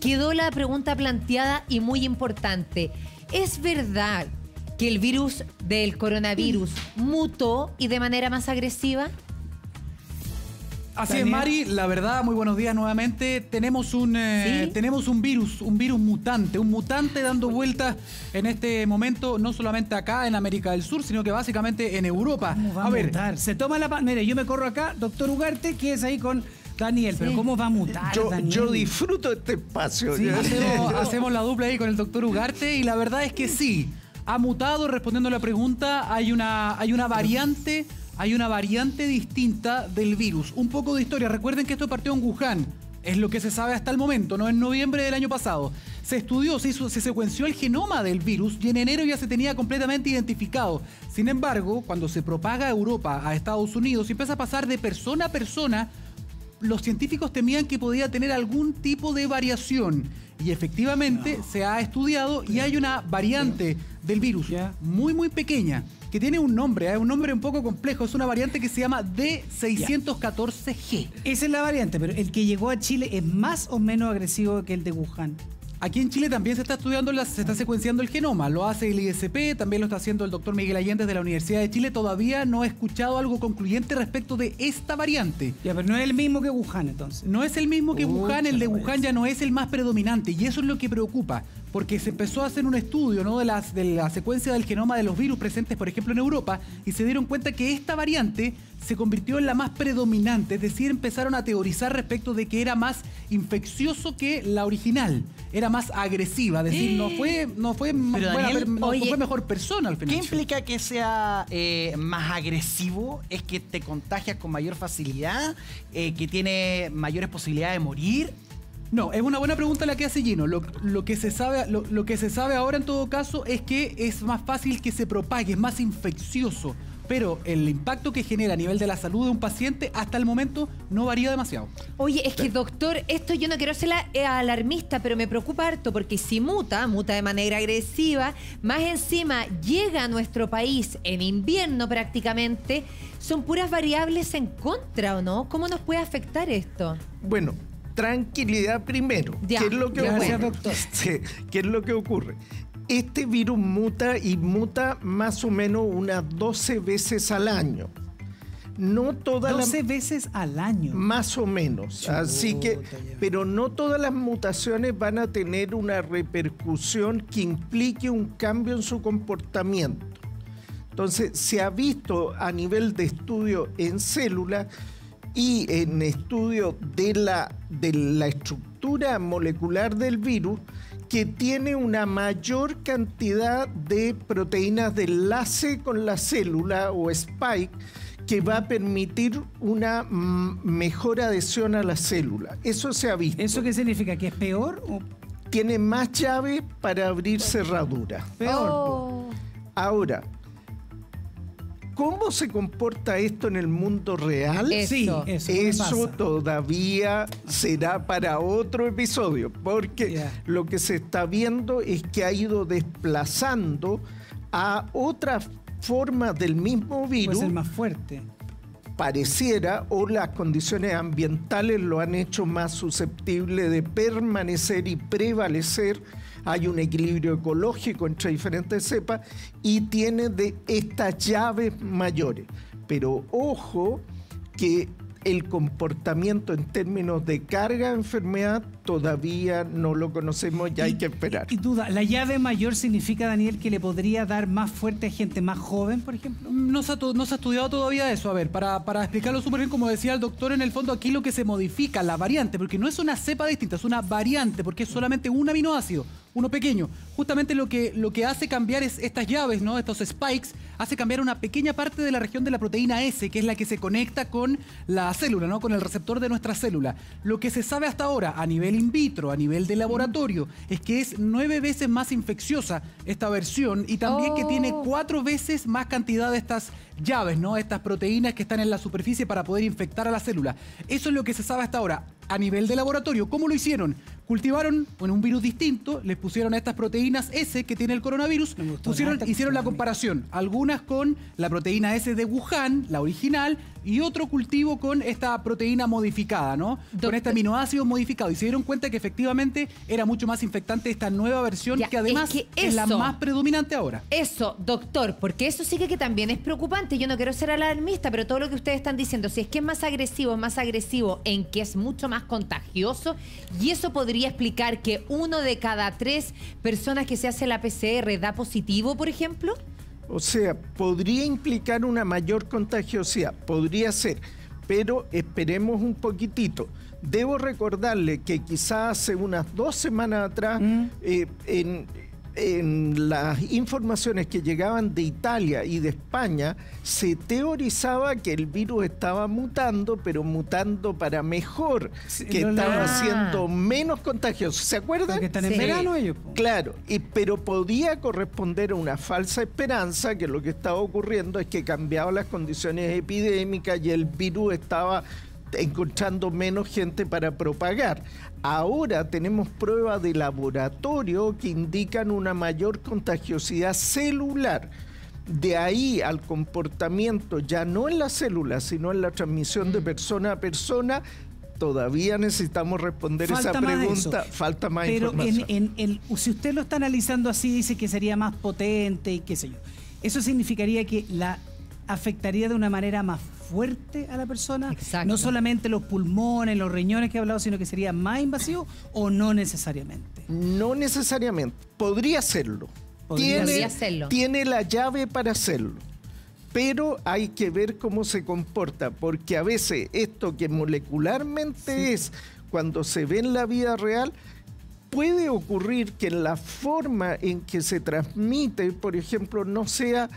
quedó la pregunta planteada y muy importante. ¿Es verdad que el virus del coronavirus mutó y de manera más agresiva? Así es, Mari, la verdad, muy buenos días nuevamente. Tenemos un, eh, tenemos un virus, un virus mutante, un mutante dando vueltas en este momento, no solamente acá en América del Sur, sino que básicamente en Europa. a, ver, se toma la... Mire, yo me corro acá, doctor Ugarte, que es ahí con Daniel, pero ¿cómo va a mutar? Yo, Daniel? yo disfruto este espacio. hacemos, hacemos la dupla ahí con el doctor Ugarte y la verdad es que sí, ha mutado, respondiendo a la pregunta, hay una, hay una variante hay una variante distinta del virus. Un poco de historia. Recuerden que esto partió en Wuhan. Es lo que se sabe hasta el momento, ¿no? En noviembre del año pasado. Se estudió, se, hizo, se secuenció el genoma del virus y en enero ya se tenía completamente identificado. Sin embargo, cuando se propaga a Europa, a Estados Unidos, y empieza a pasar de persona a persona, los científicos temían que podía tener algún tipo de variación. Y efectivamente se ha estudiado y hay una variante del virus muy, muy pequeña que tiene un nombre, es ¿eh? un nombre un poco complejo, es una variante que se llama D614G. Esa es la variante, pero el que llegó a Chile es más o menos agresivo que el de Wuhan. Aquí en Chile también se está estudiando, se está secuenciando el genoma. Lo hace el ISP, también lo está haciendo el doctor Miguel Allende de la Universidad de Chile. Todavía no he escuchado algo concluyente respecto de esta variante. Ya, pero no es el mismo que Wuhan entonces. No es el mismo que Wuhan, el de Wuhan ya no es el más predominante y eso es lo que preocupa porque se empezó a hacer un estudio ¿no? de, las, de la secuencia del genoma de los virus presentes, por ejemplo, en Europa, y se dieron cuenta que esta variante se convirtió en la más predominante, es decir, empezaron a teorizar respecto de que era más infeccioso que la original, era más agresiva, es decir, no fue, no fue, fue mejor persona al final. ¿Qué implica que sea eh, más agresivo? ¿Es que te contagias con mayor facilidad? Eh, ¿Que tiene mayores posibilidades de morir? No, es una buena pregunta la que hace Gino. Lo, que se sabe, lo, que se sabe ahora en todo caso es que es más fácil que se propague, es más infeccioso. Pero el impacto que genera a nivel de la salud de un paciente hasta el momento no varía demasiado. Oye, es que doctor, esto yo no quiero ser eh, alarmista, pero me preocupa harto porque si muta, muta de manera agresiva, más encima llega a nuestro país en invierno prácticamente, son puras variables en contra, ¿o no? ¿Cómo nos puede afectar esto? Bueno, tranquilidad primero. ¿Qué es lo que ocurre? ¿Qué es lo que ocurre? Este virus muta y muta más o menos unas 12 veces al año. No todas 12 veces al año. Más o menos. Así que, pero no todas las mutaciones van a tener una repercusión que implique un cambio en su comportamiento. Entonces, se ha visto a nivel de estudio en células y en estudio de la, de la estructura molecular del virus que tiene una mayor cantidad de proteínas de enlace con la célula o spike que va a permitir una mejor adhesión a la célula. Eso se ha visto. ¿Eso qué significa? ¿Que es peor? Tiene más llave para abrir cerradura. Peor. Oh. Ahora, ¿Cómo se comporta esto en el mundo real? Sí, eso, todavía será para otro episodio, porque lo que se está viendo es que ha ido desplazando a otras formas del mismo virus. Puede ser más fuerte. Pareciera, o las condiciones ambientales lo han hecho más susceptible de permanecer y prevalecer hay un equilibrio ecológico entre diferentes cepas y tiene de estas llaves mayores. Pero ojo que el comportamiento en términos de carga de enfermedad todavía no lo conocemos y hay que esperar. Y, duda, ¿la llave mayor significa, Daniel, que le podría dar más fuerte a gente más joven, por ejemplo? No se ha, no se ha estudiado todavía eso. A ver, para, para explicarlo súper bien, como decía el doctor, en el fondo aquí lo que se modifica, la variante, porque no es una cepa distinta, es una variante, porque es solamente un aminoácido, uno pequeño. Justamente lo que, lo que hace cambiar es estas llaves, ¿no? Estos spikes, hace cambiar una pequeña parte de la región de la proteína S, que es la que se conecta con la célula, ¿no? Con el receptor de nuestra célula. Lo que se sabe hasta ahora a nivel in vitro, a nivel de laboratorio, es que es nueve veces más infecciosa esta versión y también que tiene oh. cuatro veces más cantidad de estas llaves, ¿no? Estas proteínas que están en la superficie para poder infectar a la célula. Eso es lo que se sabe hasta ahora a nivel de laboratorio. ¿Cómo lo hicieron? Cultivaron con un virus distinto, les pusieron estas proteínas S que tiene el coronavirus, pusieron, hicieron la comparación, algunas con la proteína S de Wuhan, la original, y otro cultivo con esta proteína modificada, ¿no? Doctor- Con este aminoácido modificado. Y se dieron cuenta que efectivamente era mucho más infectante esta nueva versión, Ya, que además es es, la más predominante ahora. Eso, doctor, porque eso sí que, que también es preocupante. Yo no quiero ser alarmista, pero todo lo que ustedes están diciendo, si es que es más agresivo, es más agresivo en que es mucho más contagioso, y eso podría explicar que uno de cada tres personas que se hace la PCR da positivo, por ejemplo. O sea, podría implicar una mayor contagiosidad, podría ser, pero esperemos un poquitito. Debo recordarle que quizás hace unas dos semanas atrás, eh, en, en las informaciones que llegaban de Italia y de España, se teorizaba que el virus estaba mutando, pero mutando para mejor, Sí, que no estaba siendo menos contagioso. ¿Se acuerdan? Porque están en Sí. verano ellos. Claro, y- pero podía corresponder a una falsa esperanza que lo que estaba ocurriendo es que cambiaban las condiciones epidémicas y el virus estaba encontrando menos gente para propagar. Ahora tenemos pruebas de laboratorio que indican una mayor contagiosidad celular. De ahí al comportamiento, ya no en las células, sino en la transmisión de persona a persona, todavía necesitamos responder Falta esa pregunta. eso. Falta más Pero en, información. en si usted lo está analizando así, dice que sería más potente y qué sé yo. Eso significaría que la afectaría de una manera más fuerte a la persona. Exacto. No solamente los pulmones, los riñones que he hablado, sino que sería más invasivo o no necesariamente. No necesariamente. Podría serlo. Podría tiene, serlo. tiene la llave para hacerlo. Pero hay que ver cómo se comporta, porque a veces esto que molecularmente es, cuando se ve en la vida real, puede ocurrir que la forma en que se transmite, por ejemplo, no sea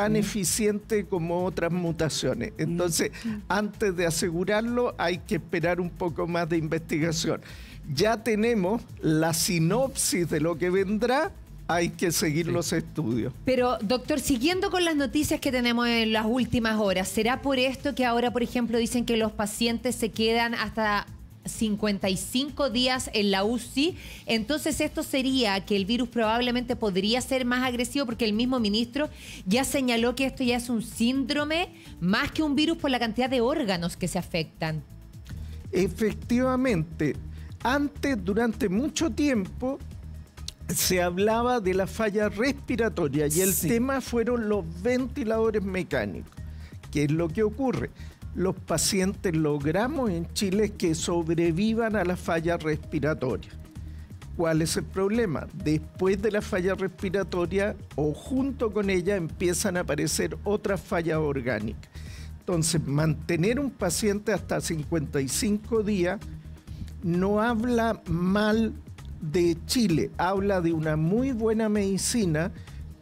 tan eficiente como otras mutaciones. Entonces, antes de asegurarlo, hay que esperar un poco más de investigación. Ya tenemos la sinopsis de lo que vendrá, hay que seguir los estudios. Pero, doctor, siguiendo con las noticias que tenemos en las últimas horas, ¿será por esto que ahora, por ejemplo, dicen que los pacientes se quedan hasta 55 días en la UCI? Entonces, esto sería que el virus probablemente podría ser más agresivo porque el mismo ministro ya señaló que esto ya es un síndrome más que un virus por la cantidad de órganos que se afectan. Efectivamente, antes, durante mucho tiempo, se hablaba de la falla respiratoria y el Sí. tema fueron los ventiladores mecánicos. ¿Qué es lo que ocurre? Los pacientes logramos en Chile que sobrevivan a la falla respiratoria. ¿Cuál es el problema? Después de la falla respiratoria o junto con ella empiezan a aparecer otras fallas orgánicas. Entonces, mantener un paciente hasta 55 días no habla mal de Chile, habla de una muy buena medicina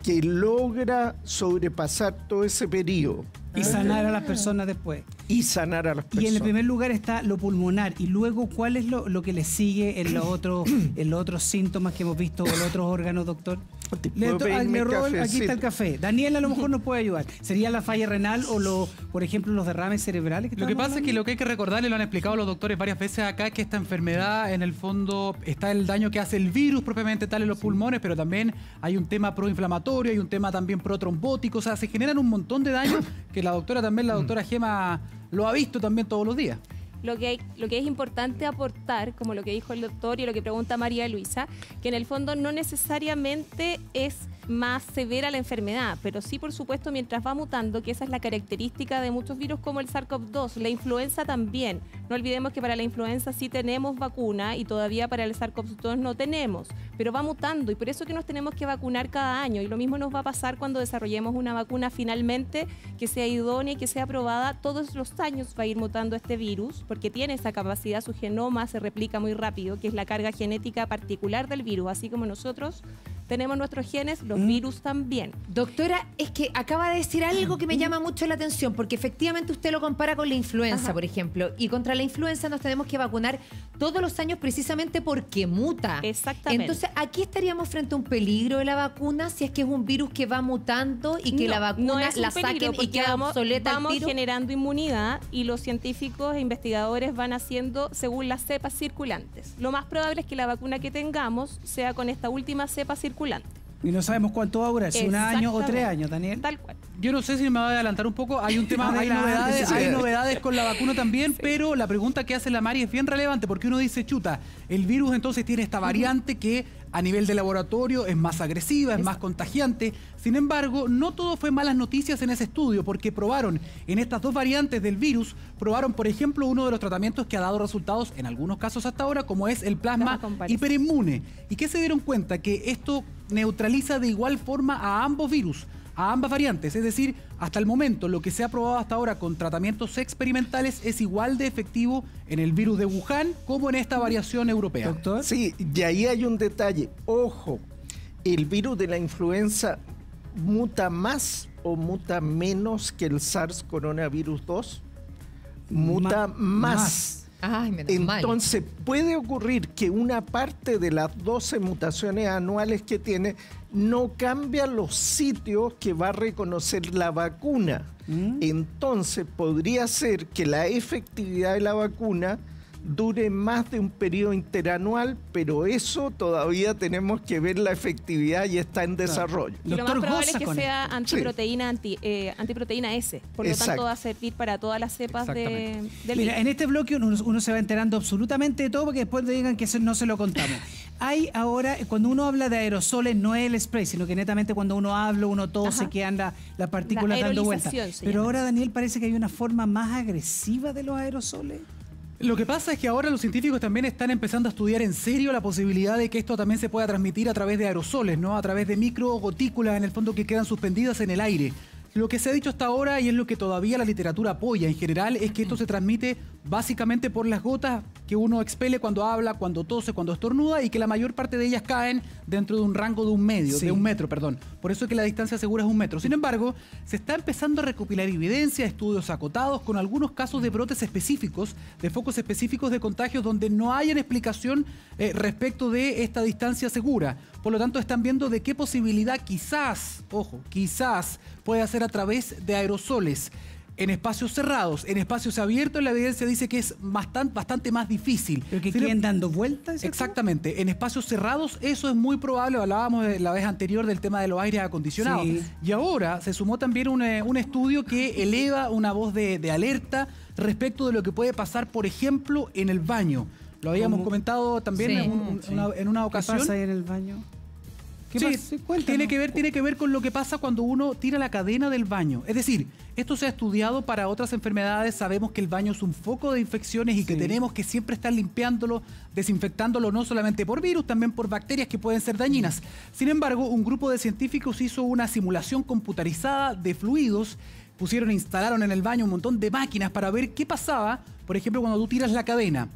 que logra sobrepasar todo ese periodo Y sanar a las personas después. y sanar a las Y personas. en el primer lugar está lo pulmonar. Y luego, ¿cuál es lo, lo que le sigue en los otros, en los otros síntomas que hemos visto en los otros órganos, doctor? ¿Te Le, puedo ah, pedir mi le robo el- aquí está el café. Daniel a lo mejor nos puede ayudar. ¿Sería la falla renal o, lo, por ejemplo, los derrames cerebrales? Lo que pasa es que lo que hay que recordarle, lo han explicado los doctores varias veces acá, es que esta enfermedad, en el fondo, está el daño que hace el virus propiamente tal en los pulmones, pero también hay un tema proinflamatorio, hay un tema también protrombótico, o sea, se generan un montón de daños que la doctora también, la doctora Gema, lo ha visto también todos los días. Lo que, lo que es importante aportar, como lo que dijo el doctor y lo que pregunta María Luisa, que en el fondo no necesariamente es más severa la enfermedad, pero sí, por supuesto, mientras va mutando, que esa es la característica de muchos virus como el SARS-CoV-2, la influenza también. No olvidemos que para la influenza sí tenemos vacuna y todavía para el SARS-CoV-2 no tenemos, pero va mutando y por eso que nos tenemos que vacunar cada año y lo mismo nos va a pasar cuando desarrollemos una vacuna finalmente que sea idónea y que sea aprobada. Todos los años va a ir mutando este virus porque tiene esa capacidad, su genoma se replica muy rápido, que es la carga genética particular del virus, así como nosotros tenemos nuestros genes, los virus también. Doctora, es que acaba de decir algo que me llama mucho la atención, porque efectivamente usted lo compara con la influenza, Ajá. por ejemplo, y contra la influenza nos tenemos que vacunar todos los años precisamente porque muta. Exactamente. Entonces, aquí estaríamos frente a un peligro de la vacuna si es que es un virus que va mutando y que No, la vacuna no es la saquen y queda vamos, obsoleta vamos el generando inmunidad y los científicos e investigadores van haciendo según las cepas circulantes. Lo más probable es que la vacuna que tengamos sea con esta última cepa circulante. Y no sabemos cuánto va a durar, si un año o tres años, Daniel. Tal cual. Yo no sé si me va a adelantar un poco. Hay un tema, hay novedades, hay novedades con la vacuna también, pero la pregunta que hace la Mari es bien relevante porque uno dice, chuta, el virus entonces tiene esta variante que a nivel de laboratorio es más agresiva, es más contagiante. Sin embargo, no todo fue malas noticias en ese estudio porque probaron en estas dos variantes del virus, probaron, por ejemplo, uno de los tratamientos que ha dado resultados en algunos casos hasta ahora, como es el plasma hiperinmune. ¿Y qué se dieron cuenta? Que esto neutraliza de igual forma a ambos virus, a ambas variantes. Es decir, hasta el momento lo que se ha probado hasta ahora con tratamientos experimentales es igual de efectivo en el virus de Wuhan como en esta variación europea. Doctor. Sí, y ahí hay un detalle. Ojo, el virus de la influenza muta más o muta menos que el SARS coronavirus 2. Muta Ma- más. más. Ay, menos mal. Entonces puede ocurrir que una parte de las 12 mutaciones anuales que tiene no cambia los sitios que va a reconocer la vacuna. Mm. Entonces podría ser que la efectividad de la vacuna dure más de un periodo interanual, pero eso todavía tenemos que ver la efectividad y está en desarrollo. Y lo más probable es que sea antiproteína, anti, eh, antiproteína S. Por lo Exacto. tanto, va a servir para todas las cepas de, Exactamente. del Mira, virus. en este bloque uno, uno se va enterando absolutamente de todo porque después le digan que eso no se lo contamos. Hay ahora, cuando uno habla de aerosoles, no es el spray, sino que netamente cuando uno habla, uno tose, Ajá. que anda las partículas La dando vueltas. Pero llama ahora, Daniel, parece que hay una forma más agresiva de los aerosoles. Lo que pasa es que ahora los científicos también están empezando a estudiar en serio la posibilidad de que esto también se pueda transmitir a través de aerosoles, ¿no? A través de microgotículas en el fondo que quedan suspendidas en el aire. Lo que se ha dicho hasta ahora y es lo que todavía la literatura apoya en general es que esto se transmite básicamente por las gotas que uno expele cuando habla, cuando tose, cuando estornuda y que la mayor parte de ellas caen dentro de un rango de un medio, Sí. de un metro, perdón. Por eso es que la distancia segura es un metro. Sin embargo, se está empezando a recopilar evidencia, estudios acotados con algunos casos de brotes específicos, de focos específicos de contagios donde no hay una explicación eh, respecto de esta distancia segura. Por lo tanto, están viendo de qué posibilidad quizás, ojo, quizás puede hacer a través de aerosoles. En espacios cerrados, en espacios abiertos, la evidencia dice que es bastante, bastante más difícil. Pero que queden dando vueltas. Exactamente, en espacios cerrados eso es muy probable, hablábamos de la vez anterior del tema de los aires acondicionados. Sí. Y ahora se sumó también un, eh, un estudio que eleva una voz de, de alerta respecto de lo que puede pasar, por ejemplo, en el baño. Lo habíamos ¿Cómo? comentado también Sí. en, un- Sí. una, en una ¿Qué ocasión. pasa ahí en el baño? ¿Qué Sí, pasa? Sí, cuéntanos. tiene que ver tiene que ver con lo que pasa cuando uno tira la cadena del baño. Es decir, esto se ha estudiado para otras enfermedades. Sabemos que el baño es un foco de infecciones y que tenemos que siempre estar limpiándolo, desinfectándolo no solamente por virus, también por bacterias que pueden ser dañinas. Sin embargo, un grupo de científicos hizo una simulación computarizada de fluidos pusieron instalaron en el baño un montón de máquinas para ver qué pasaba, por ejemplo, cuando tú tiras la cadena.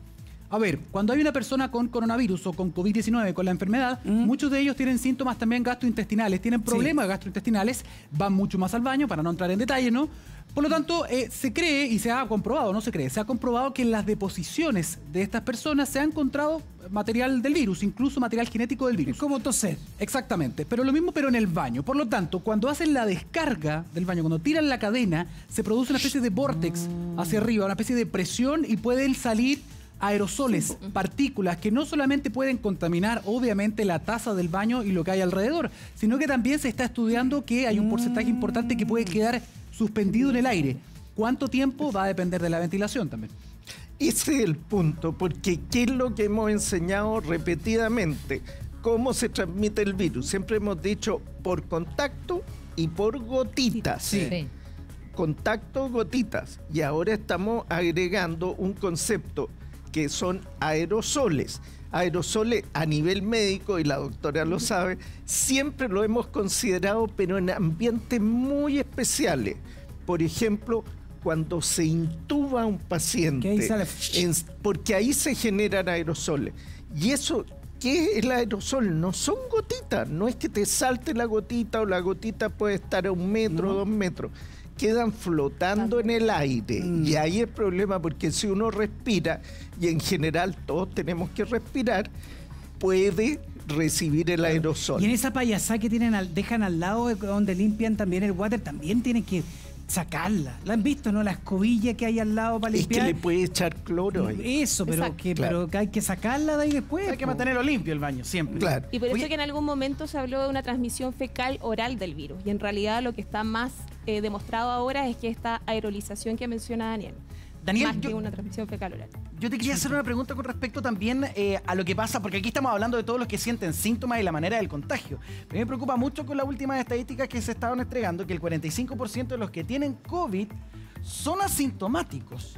A ver, cuando hay una persona con coronavirus o con COVID-19, con la enfermedad, muchos de ellos tienen síntomas también gastrointestinales, tienen problemas gastrointestinales, van mucho más al baño, para no entrar en detalle, ¿no? Por lo tanto, eh, se cree y se ha comprobado, no se cree, se ha comprobado que en las deposiciones de estas personas se ha encontrado material del virus, incluso material genético del virus. Es como toser. Exactamente, pero lo mismo pero en el baño. Por lo tanto, cuando hacen la descarga del baño, cuando tiran la cadena, se produce una especie de vortex hacia arriba, una especie de presión y pueden salir aerosoles, partículas que no solamente pueden contaminar obviamente la taza del baño y lo que hay alrededor, sino que también se está estudiando que hay un porcentaje importante que puede quedar suspendido en el aire. ¿Cuánto tiempo? Va a depender de la ventilación también. Ese es el punto, porque ¿qué es lo que hemos enseñado repetidamente? ¿Cómo se transmite el virus? Siempre hemos dicho por contacto y por gotitas. Sí. Contacto, gotitas. Y ahora estamos agregando un concepto que son aerosoles. Aerosoles a nivel médico, y la doctora lo sabe, siempre lo hemos considerado, pero en ambientes muy especiales. Por ejemplo, cuando se intuba a un paciente, Que ahí sale- en- porque ahí se generan aerosoles. Y eso, ¿qué es el aerosol? No son gotitas, no es que te salte la gotita o la gotita puede estar a un metro, dos metros. Quedan flotando en el aire. Mm. Y ahí el problema, porque si uno respira, y en general todos tenemos que respirar, puede recibir el aerosol. Y en esa payasá que tienen al- dejan al lado de donde limpian también el water, también tienen que sacarla. ¿La han visto, no? La escobilla que hay al lado para Es que limpiar. le puede echar cloro ahí. Eso, pero Exacto. que, Claro. pero que hay que sacarla de ahí después. Hay que mantenerlo limpio el baño, siempre. Y por eso Oye, que en algún momento se habló de una transmisión fecal oral del virus. Y en realidad lo que está más eh, demostrado ahora es que esta aerolización que menciona Daniel. Daniel, más yo- que una transmisión fecal oral. Yo te quería hacer una pregunta con respecto también eh, a lo que pasa, porque aquí estamos hablando de todos los que sienten síntomas y la manera del contagio. Pero me preocupa mucho con las últimas estadísticas que se estaban entregando, que el 45% de los que tienen COVID son asintomáticos.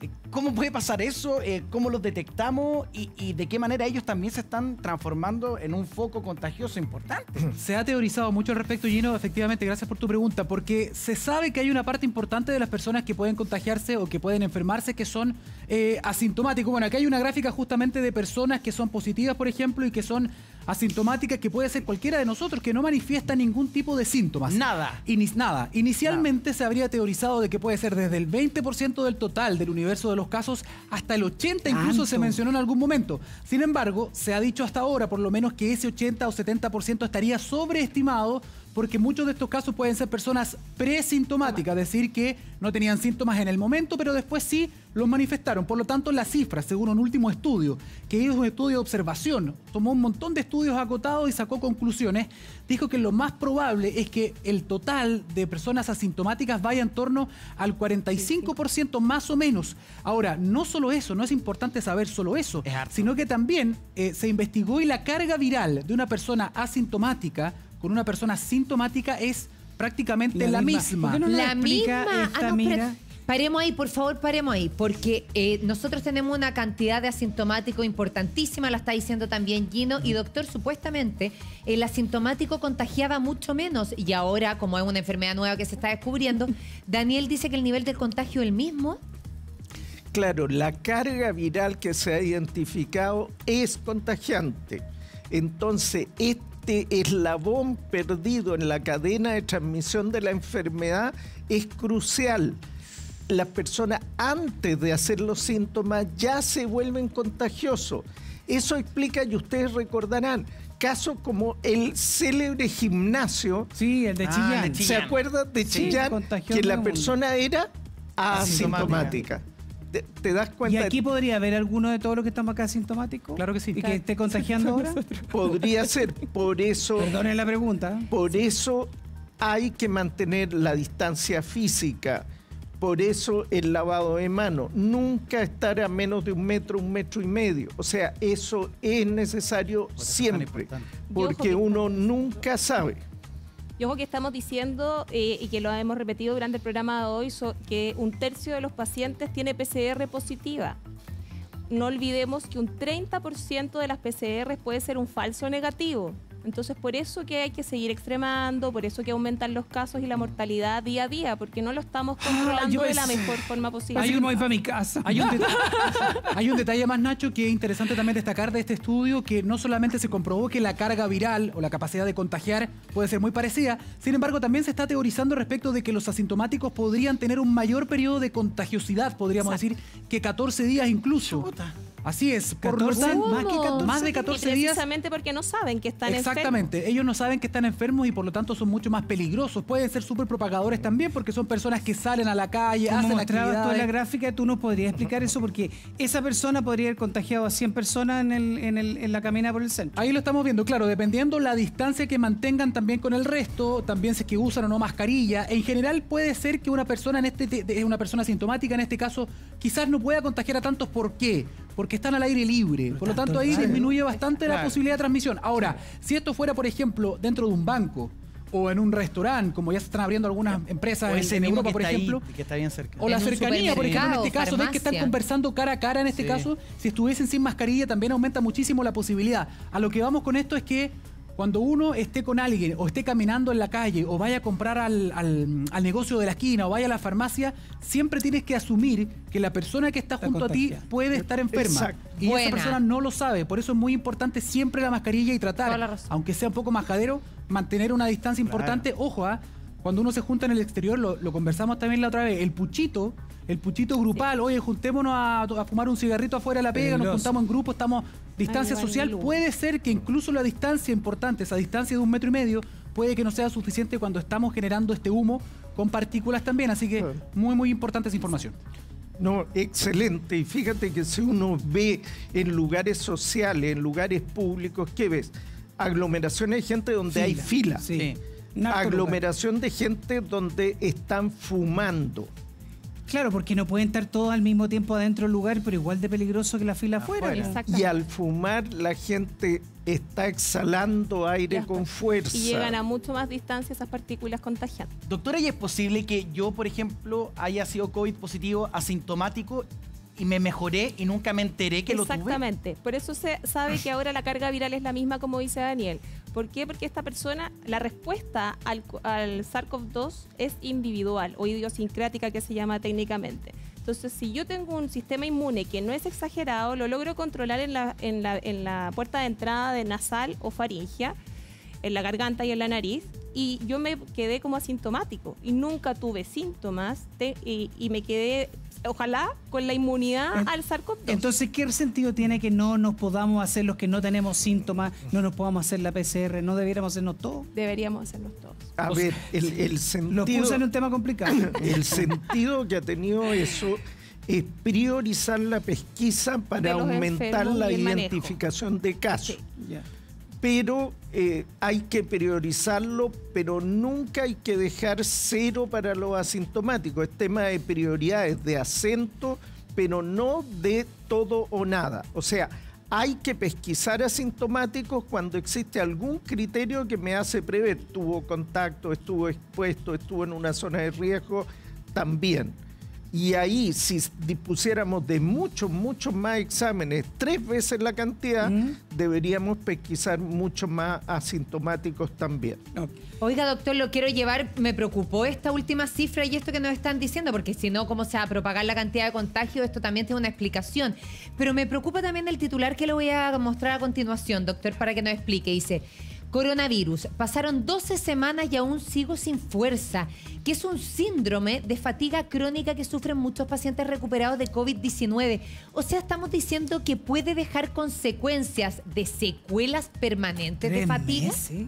Eh, ¿Cómo puede pasar eso? Eh, ¿Cómo los detectamos? Y, y de qué manera ellos también se están transformando en un foco contagioso importante? Se ha teorizado mucho al respecto, Gino, efectivamente, gracias por tu pregunta, porque se sabe que hay una parte importante de las personas que pueden contagiarse o que pueden enfermarse que son eh, asintomáticos. Bueno, aquí hay una gráfica justamente de personas que son positivas, por ejemplo, y que son asintomáticas, que puede ser cualquiera de nosotros, que no manifiesta ningún tipo de síntomas. Nada. Ini- nada. Inicialmente se habría teorizado de que puede ser desde el 20% del total del universo de los casos hasta el 80% incluso se Tanto. mencionó en algún momento. Sin embargo, se ha dicho hasta ahora por lo menos que ese 80 o 70% estaría sobreestimado porque muchos de estos casos pueden ser personas presintomáticas, es decir, que no tenían síntomas en el momento, pero después sí los manifestaron. Por lo tanto, las cifras, según un último estudio, que es un estudio de observación, tomó un montón de estudios acotados y sacó conclusiones, dijo que lo más probable es que el total de personas asintomáticas vaya en torno al 45% más o menos. Ahora, no solo eso, no es importante saber solo eso, Es sino que también eh, se investigó y la carga viral de una persona asintomática con una persona sintomática es prácticamente La la, misma. misma. ¿Por qué no nos la misma. esta Ah, no, mira? espera. Paremos ahí, por favor, paremos ahí, porque eh, nosotros tenemos una cantidad de asintomáticos importantísima, la está diciendo también Gino, y doctor, supuestamente el asintomático contagiaba mucho menos, y ahora, como es una enfermedad nueva que se está descubriendo, Daniel dice que el nivel del contagio es el mismo. Claro, la carga viral que se ha identificado es contagiante. Entonces, este eslabón perdido en la cadena de transmisión de la enfermedad es crucial. Las personas antes de hacer los síntomas ya se vuelven contagiosos. Eso explica, y ustedes recordarán, casos como el célebre gimnasio Sí, el de Ah, Chillán. de ¿Se acuerdan de Chillán? Que la persona era Asintomática. ¿Te, te das ¿Y cuenta? aquí podría haber alguno de todos los que estamos acá asintomáticos? Claro que sí. ¿Y que esté contagiando ahora? Podría ser. Por eso, Perdone la pregunta. por eso hay que mantener la distancia física. Por eso el lavado de manos. Nunca estar a menos de un metro, un metro y medio. O sea, eso es necesario siempre. Porque Y uno nunca sabe. Y ojo que estamos diciendo, eh, y que lo hemos repetido durante el programa de hoy, que un tercio de los pacientes tiene PCR positiva. No olvidemos que un 30% de las PCR puede ser un falso negativo. Entonces, por eso que hay que seguir extremando, por eso que aumentan los casos y la mortalidad día a día, porque no lo estamos controlando yo de la mejor forma posible. Como voy para mi casa. Hay un, hay un detalle más, Nacho, que es interesante también destacar de este estudio, que no solamente se comprobó que la carga viral o la capacidad de contagiar puede ser muy parecida, sin embargo también se está teorizando respecto de que los asintomáticos podrían tener un mayor periodo de contagiosidad, podríamos decir, que 14 días incluso. Chuta. Así es, por lo 14, tanto, más que 14 más de Y 14 días. precisamente porque no saben que están Exactamente, ellos no saben que están enfermos y por lo tanto son mucho más peligrosos. Pueden ser súper propagadores también porque son personas que salen a la calle, Como hacen tú en la actividades. gráfica, tú nos podrías explicar eso porque esa persona podría haber contagiado a 100 personas en, el, en, el, en la caminata por el centro. Ahí lo estamos viendo, claro, dependiendo la distancia que mantengan también con el resto, también si es que usan o no mascarilla. En general puede ser que una persona en este te- te- una persona sintomática en este caso quizás no pueda contagiar a tantos. ¿Por qué? Porque están al aire libre. Por lo tanto ahí disminuye bastante la posibilidad de transmisión. Ahora, si esto fuera, por ejemplo, dentro de un banco o en un restaurante, como ya se están abriendo algunas empresas en, Europa, por ahí, ejemplo, que está bien cerca. o la En cercanía, por ejemplo, en este caso, ves que están conversando cara a cara en este Sí. caso, si estuviesen sin mascarilla también aumenta muchísimo la posibilidad. A lo que vamos con esto es que cuando uno esté con alguien o esté caminando en la calle o vaya a comprar al, al- al negocio de la esquina o vaya a la farmacia, siempre tienes que asumir que la persona que está Está junto a ti puede estar enferma. Exacto. Y Buena. esa persona no lo sabe. Por eso es muy importante siempre la mascarilla y tratar, aunque sea un poco majadero, mantener una distancia Claro. importante. Ojo, ¿ah? cuando uno se junta en el exterior, lo, lo conversamos también la otra vez, el puchito, el puchito grupal, oye, juntémonos a, a fumar un cigarrito afuera de la pega, nos juntamos en grupo, estamos distancia social, puede ser que incluso la distancia importante, esa distancia de un metro y medio, puede que no sea suficiente cuando estamos generando este humo con partículas también, así que muy muy importante esa información. No, excelente. Y fíjate que si uno ve en lugares sociales, en lugares públicos, ¿qué ves? Aglomeraciones de gente donde hay fila. Sí. Aglomeración de gente donde están fumando. Claro, porque no pueden estar todos al mismo tiempo adentro del lugar, pero igual de peligroso que la fila afuera. Y al fumar la gente está exhalando aire Ya está. con fuerza. Y llegan a mucho más distancia esas partículas contagiantes. Doctora, ¿y es posible que yo, por ejemplo, haya sido COVID positivo asintomático y me mejoré y nunca me enteré que lo tuve? Exactamente. Por eso se sabe que ahora la carga viral es la misma, como dice Daniel. ¿Por qué? Porque esta persona, la respuesta al, al SARS-CoV-2 es individual o idiosincrática, que se llama técnicamente. Entonces, si yo tengo un sistema inmune que no es exagerado, lo logro controlar en la, en la, en la puerta de entrada de nasal o faringea, en la garganta y en la nariz, y yo me quedé como asintomático y nunca tuve síntomas te- y me quedé, ojalá, con la inmunidad al SARS-CoV-2. Entonces, ¿qué sentido tiene que no nos podamos hacer los que no tenemos síntomas, no nos podamos hacer la PCR, no debiéramos hacernos todo? Deberíamos hacernos todos. A ver, el, el Lo sentido, puse en un tema complicado. el sentido que ha tenido eso es priorizar la pesquisa para aumentar la manejo. identificación de casos. Sí. Ya. Pero eh, hay que priorizarlo, pero nunca hay que dejar cero para los asintomáticos. Es tema de prioridades, de acento, pero no de todo o nada. O sea, hay que pesquisar asintomáticos cuando existe algún criterio que me hace prever. Tuvo contacto, estuvo expuesto, estuvo en una zona de riesgo, también. Y ahí, si dispusiéramos de muchos, muchos más exámenes, tres veces la cantidad, Mm. deberíamos pesquisar muchos más asintomáticos también. Oiga, doctor, lo quiero llevar. Me preocupó esta última cifra y esto que nos están diciendo, porque si no, ¿cómo se va a propagar la cantidad de contagios? Esto también tiene una explicación. Pero me preocupa también el titular que le voy a mostrar a continuación, doctor, para que nos explique. Dice. Coronavirus. Pasaron 12 semanas y aún sigo sin fuerza, que es un síndrome de fatiga crónica que sufren muchos pacientes recuperados de COVID-19. O sea, estamos diciendo que puede dejar consecuencias de secuelas permanentes de ¿Tres fatiga. meses?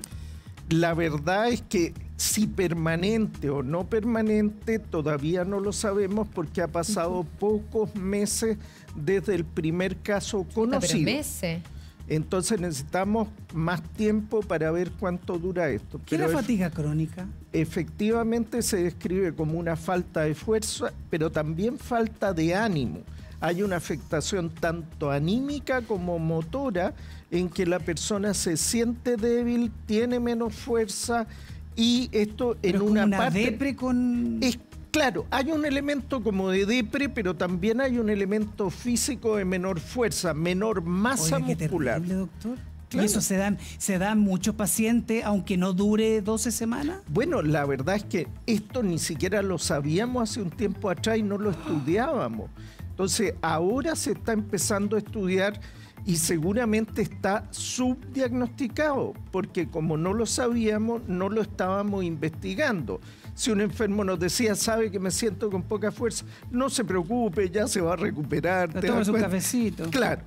La verdad es que si permanente o no permanente, todavía no lo sabemos porque ha pasado pocos meses desde el primer caso conocido. Pero meses. Entonces necesitamos más tiempo para ver cuánto dura esto. ¿Qué es la fatiga crónica? efectivamente se describe como una falta de fuerza, pero también falta de ánimo. Hay una afectación tanto anímica como motora en que la persona se siente débil, tiene menos fuerza y esto en Pero es como una, una parte depre con... es claro, hay un elemento como de depre, pero también hay un elemento físico de menor fuerza, menor masa Oiga, qué muscular. terrible, doctor. Claro. ¿Y eso se dan, se dan muchos pacientes, aunque no dure 12 semanas? Bueno, la verdad es que esto ni siquiera lo sabíamos hace un tiempo atrás y no lo estudiábamos. Entonces, ahora se está empezando a estudiar y seguramente está subdiagnosticado, porque como no lo sabíamos, no lo estábamos investigando. Si un enfermo nos decía, sabe que me siento con poca fuerza, no se preocupe, ya se va a recuperar. ¿te das Tómese un cafecito. Claro.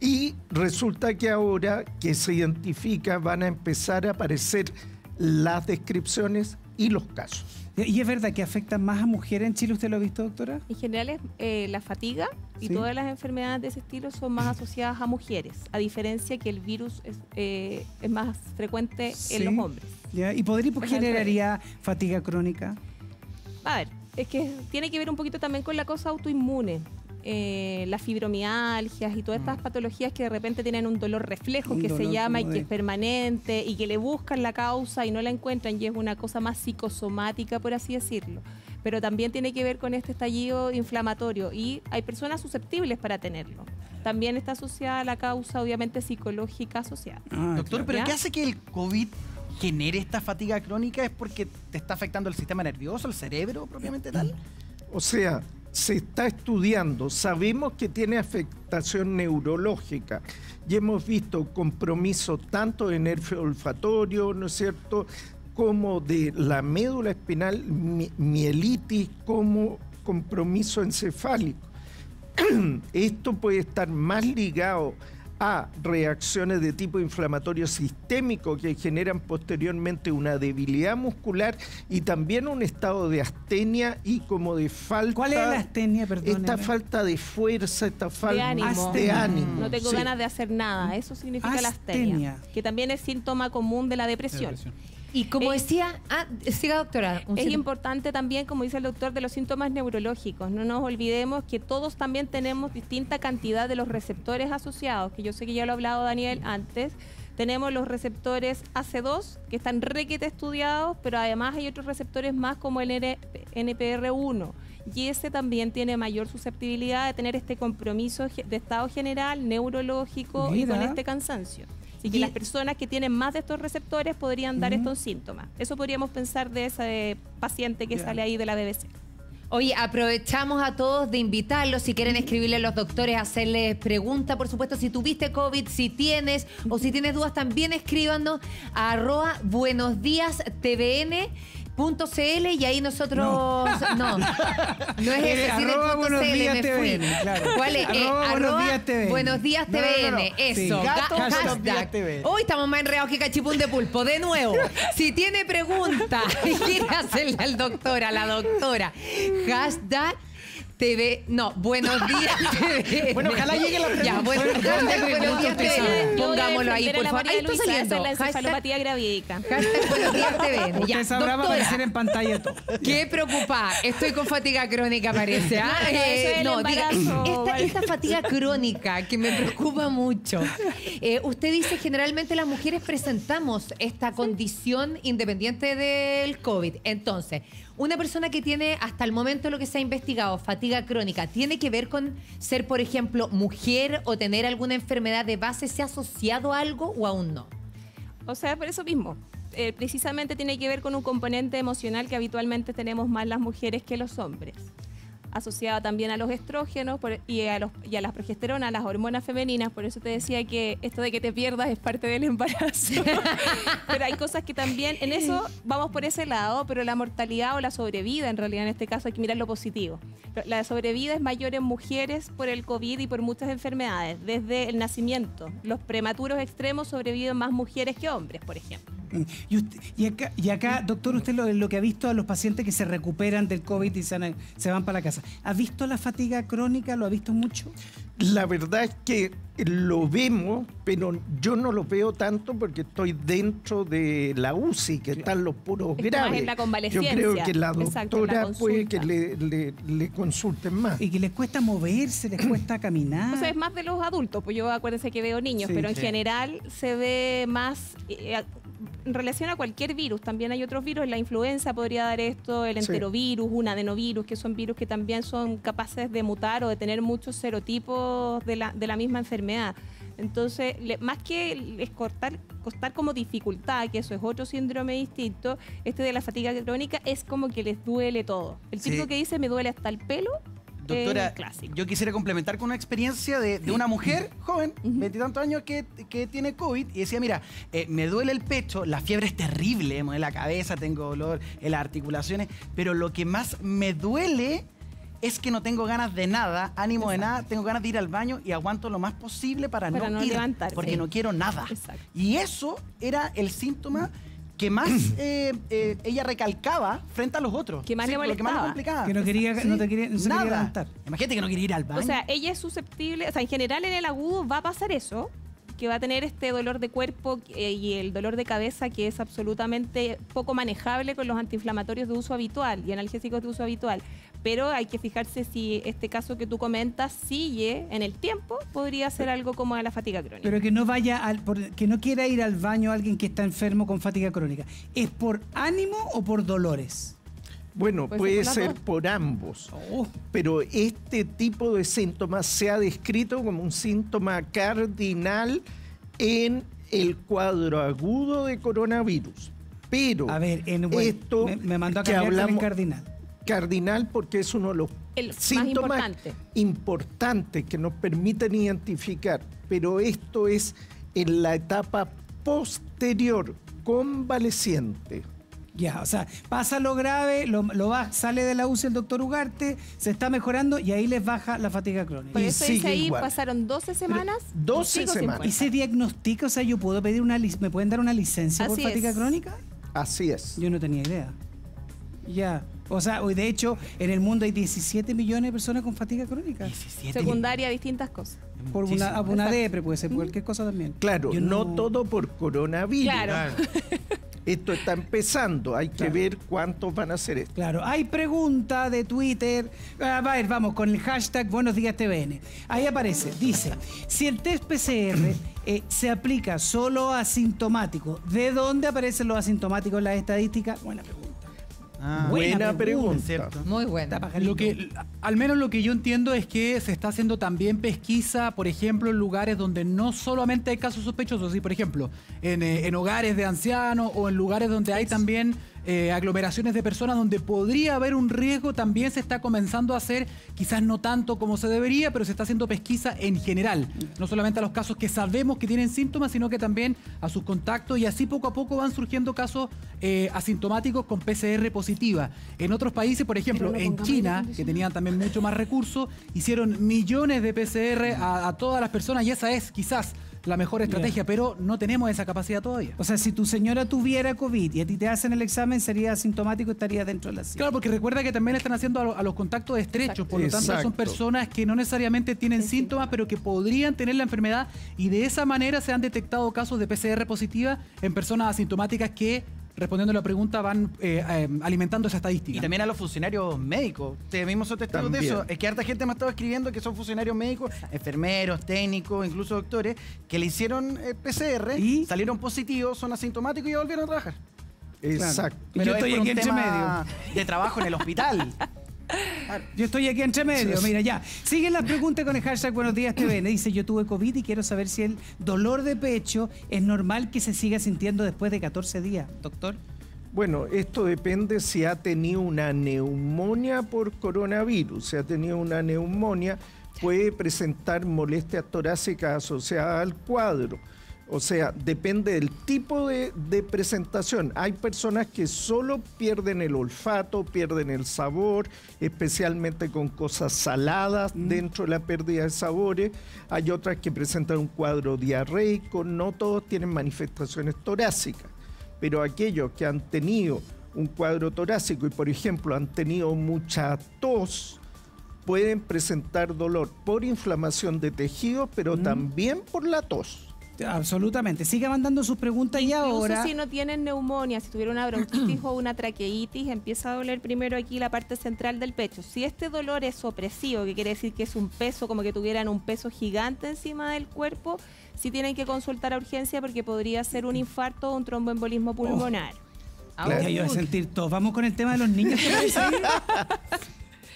Y resulta que ahora que se identifica van a empezar a aparecer las descripciones y los casos. ¿Y es verdad que afectan más a mujeres en Chile? ¿Usted lo ha visto, doctora? En general, es, eh, la fatiga y Sí. todas las enfermedades de ese estilo son más asociadas a mujeres, a diferencia que el virus es, eh, es más frecuente Sí. en los hombres. ¿Ya? ¿Y podría generaría fatiga crónica? A ver, es que tiene que ver un poquito también con la cosa autoinmune. Eh, las fibromialgias y todas estas patologías que de repente tienen un dolor reflejo Un que se llama y que es permanente y que le buscan la causa y no la encuentran y es una cosa más psicosomática, por así decirlo. Pero también tiene que ver con este estallido inflamatorio y hay personas susceptibles para tenerlo. También está asociada a la causa, obviamente, psicológica asociada. Ah, Doctor, claro. ¿pero ¿Ya? qué hace que el COVID genere esta fatiga crónica? ¿Es porque te está afectando el sistema nervioso, el cerebro propiamente tal? O sea, se está estudiando, sabemos que tiene afectación neurológica y hemos visto compromiso tanto de nervio olfatorio, ¿no es cierto?, como de la médula espinal, mi- mielitis, como compromiso encefálico. Esto puede estar más ligado a reacciones de tipo inflamatorio sistémico que generan posteriormente una debilidad muscular y también un estado de astenia y como de falta ¿Cuál es la astenia, perdóneme? esta falta de fuerza, esta falta ánimo. de ánimo. No tengo sí. ganas de hacer nada. Eso significa la astenia. Astenia. Que también es síntoma común de la depresión. Y como Es- decía, ah, siga doctora. un Es importante también, como dice el doctor, de los síntomas neurológicos. No nos olvidemos que todos también tenemos distinta cantidad de los receptores asociados, que yo sé que ya lo ha hablado Daniel antes. Tenemos los receptores AC2, que están requete estudiados, pero además hay otros receptores más como el N- NPR1. Y ese también tiene mayor susceptibilidad de tener este compromiso de estado general, neurológico y con este cansancio. Así que Y- las personas que tienen más de estos receptores podrían dar estos síntomas. Eso podríamos pensar de ese paciente que sale ahí de la BBC. Oye, aprovechamos a todos de invitarlos. Si quieren escribirle a los doctores, hacerles preguntas, por supuesto, si tuviste COVID, si tienes o si tienes dudas, también escríbanos a arroba buenos días tvn.cl y ahí nosotros. No, no, es Eh, ese, sino arroba punto CL, me fui. TVN, claro. ¿Cuál es? Eh, Arroba buenos días TVN. Buenos días No, no, no, no. eso. Sí. Gato hashtag. TVN. Hoy estamos más enredados que cachipún de pulpo. De nuevo, si tiene pregunta y quiere hacerle al doctor, a la doctora, hashtag TV, no, buenos días TV. Bueno, ojalá llegue la pregunta. Ya, bueno, Bueno, hashtag ¿cuál buenos días TV. Pongámoslo ahí, por la favor. María Ahí está saliendo. la Hashtag, encefalopatía gravídica. hashtag buenos días TV. Ya, Usted sabrá va a doctora. aparecer en pantalla todo. Qué preocupada. Estoy con fatiga crónica, parece. ¿ah? No, no, es el diga, esta, esta fatiga crónica que me preocupa mucho. Eh, usted dice generalmente las mujeres presentamos esta condición independiente del COVID. Entonces, una persona que tiene hasta el momento lo que se ha investigado, fatiga crónica, ¿tiene que ver con ser, por ejemplo, mujer o tener alguna enfermedad de base? ¿Se ha asociado a algo o aún no? O sea, por eso mismo. eh, precisamente tiene que ver con un componente emocional que habitualmente tenemos más las mujeres que los hombres. Asociada también a los estrógenos por- y, a los, y a las progesteronas, a las hormonas femeninas. Por eso te decía que esto de que te pierdas es parte del embarazo. pero hay cosas que también, en eso vamos por ese lado, pero la mortalidad o la sobrevida, en realidad en este caso hay que mirar lo positivo. La sobrevida es mayor en mujeres por el COVID y por muchas enfermedades, desde el nacimiento. Los prematuros extremos sobreviven más mujeres que hombres, por ejemplo. Y, usted- y acá, y acá, doctor, usted lo, lo que ha visto a los pacientes que se recuperan del COVID y se van para la casa. ¿Ha visto la fatiga crónica? ¿Lo ha visto mucho? La verdad es que lo vemos, pero yo no lo veo tanto porque estoy dentro de la UCI, que están los puros Es graves. en la Yo creo que la Exacto, en la doctora puede que le, le- le consulten más. Y que les cuesta moverse, les cuesta caminar. O sea, es más de los adultos, pues yo acuérdense que veo niños, Sí, pero en sí. general se ve más eh, en relación a cualquier virus. También hay otros virus, la influenza podría dar esto, el Sí. enterovirus, un adenovirus, que son virus que también son capaces de mutar o de tener muchos serotipos de la, de la misma enfermedad. Entonces, le- más que les cortar, costar como dificultad, que eso es otro síndrome distinto, este de la fatiga crónica es como que les duele todo. El Sí. típico que dice me duele hasta el pelo, Doctora, yo quisiera complementar con una experiencia de, de una mujer joven, veintitantos años, que, que tiene COVID y decía, mira, eh, me duele el pecho, la fiebre es terrible, me duele la cabeza, tengo dolor en las articulaciones, pero lo que más me duele es que no tengo ganas de nada, ánimo de nada, tengo ganas de ir al baño y aguanto lo más posible para, Para no ir, levantarse. porque no quiero nada. Exacto. Y eso era el síntoma que más eh, eh, ella recalcaba frente a los otros. Que más le lo que más le molestaba. complicaba. Que no quería- no te quería- no se quería Nada. levantar. Imagínate que no quiere ir al baño. O sea, ella es susceptible, o sea, en general en el agudo va a pasar eso, que va a tener este dolor de cuerpo eh, y el dolor de cabeza que es absolutamente poco manejable con los antiinflamatorios de uso habitual y analgésicos de uso habitual. Pero hay que fijarse si este caso que tú comentas sigue en el tiempo, podría ser algo como la fatiga crónica. Pero que no vaya al, por- que no quiera ir al baño alguien que está enfermo con fatiga crónica. ¿Es por ánimo o por dolores? Bueno, Puede puede ser por ser ambos. Oh, pero este tipo de síntomas se ha descrito como un síntoma cardinal en el cuadro agudo de coronavirus. Pero a ver, en, bueno, esto me, me mandó a que cambiar hablamos cardinal. Cardinal porque es uno de los El más síntomas importante. importantes que nos permiten identificar, pero esto es en la etapa posterior, convaleciente. Ya, o sea, pasa lo grave, lo, lo va, sale de la UCI el doctor Ugarte, se está mejorando y ahí les baja la fatiga crónica. Por eso dice ahí, igual. pasaron 12 semanas. 12 sigo sin semanas. fuerza. ¿Y se diagnostica? O sea, yo puedo pedir una ¿me pueden dar una licencia por fatiga es. crónica? Así es. Yo no tenía idea. Ya. O sea, hoy de hecho, en el mundo hay 17 millones de personas con fatiga crónica. 17. Secundaria, distintas cosas. Por una, una depre, puede ser por cualquier cosa también. Claro, Yo no todo por coronavirus. Claro. Esto está empezando, hay que Claro. ver cuántos van a hacer esto. Claro, hay pregunta de Twitter. Ah, A ver, vamos con el hashtag Buenos Días TVN. Ahí aparece, dice, si el test PCR eh, se aplica solo a asintomáticos, ¿de dónde aparecen los asintomáticos en las estadísticas? Buena pregunta. Ah, Buena pregunta. Cierto. Muy pajarito. Lo que, al menos lo que yo entiendo es que se está haciendo también pesquisa, por ejemplo, en lugares donde no solamente hay casos sospechosos, ¿sí? por ejemplo, en, eh, en hogares de ancianos o en lugares donde hay también eh, aglomeraciones de personas donde podría haber un riesgo, también se está comenzando a hacer, quizás no tanto como se debería, pero se está haciendo pesquisa en general, no solamente a los casos que sabemos que tienen síntomas, sino que también a sus contactos y así poco a poco van surgiendo casos eh, asintomáticos con PCR positiva. En otros países, por ejemplo, en China, que tenían también mucho más recursos, hicieron millones de PCR a, a todas las personas y esa es quizás la mejor estrategia, pero no tenemos esa capacidad todavía. O sea, si tu señora tuviera COVID y a ti te hacen el examen, sería asintomático, estaría dentro de la cifra. Claro, porque recuerda que también están haciendo a, lo- a los contactos estrechos, por lo tanto son personas que no necesariamente tienen síntomas, pero que podrían tener la enfermedad y de esa manera se han detectado casos de PCR positiva en personas asintomáticas que, respondiendo a la pregunta, van eh, eh, alimentando esa estadística. Y también a los funcionarios médicos. Ustedes mismos son testigos de eso. Es que harta gente me ha estado escribiendo que son funcionarios médicos, enfermeros, técnicos, incluso doctores, que le hicieron eh, PCR, ¿Y? salieron positivos, son asintomáticos y ya volvieron a trabajar. Exacto. Y yo es estoy por un aquí entre tema de trabajo en el hospital. Yo estoy aquí entre medio, mira ya. Siguen las preguntas con el hashtag Buenos Días TVN. Dice, yo tuve COVID y quiero saber si el dolor de pecho es normal que se siga sintiendo después de 14 días. Doctor. Bueno, esto depende si ha tenido una neumonía por coronavirus. Si ha tenido una neumonía, puede presentar molestias torácicas asociadas al cuadro. O sea, depende del tipo de, de presentación. Hay personas que solo pierden el olfato, pierden el sabor, especialmente con cosas saladas dentro de la pérdida de sabores. Hay otras que presentan un cuadro diarreico. No todos tienen manifestaciones torácicas pero aquellos que han tenido un cuadro torácico y por ejemplo han tenido mucha tos, pueden presentar dolor por inflamación de tejidos, pero también por la tos. Absolutamente. Siga mandando sus preguntas y Incluso ahora... si no tienen neumonía, si tuvieron una bronquitis o una traqueitis, empieza a doler primero aquí la parte central del pecho. Si este dolor es opresivo, que quiere decir que es un peso, como que tuvieran un peso gigante encima del cuerpo, sí tienen que consultar a urgencia porque podría ser un infarto o un tromboembolismo pulmonar. Ya yo voy a sentir todo. Vamos con el tema de los niños.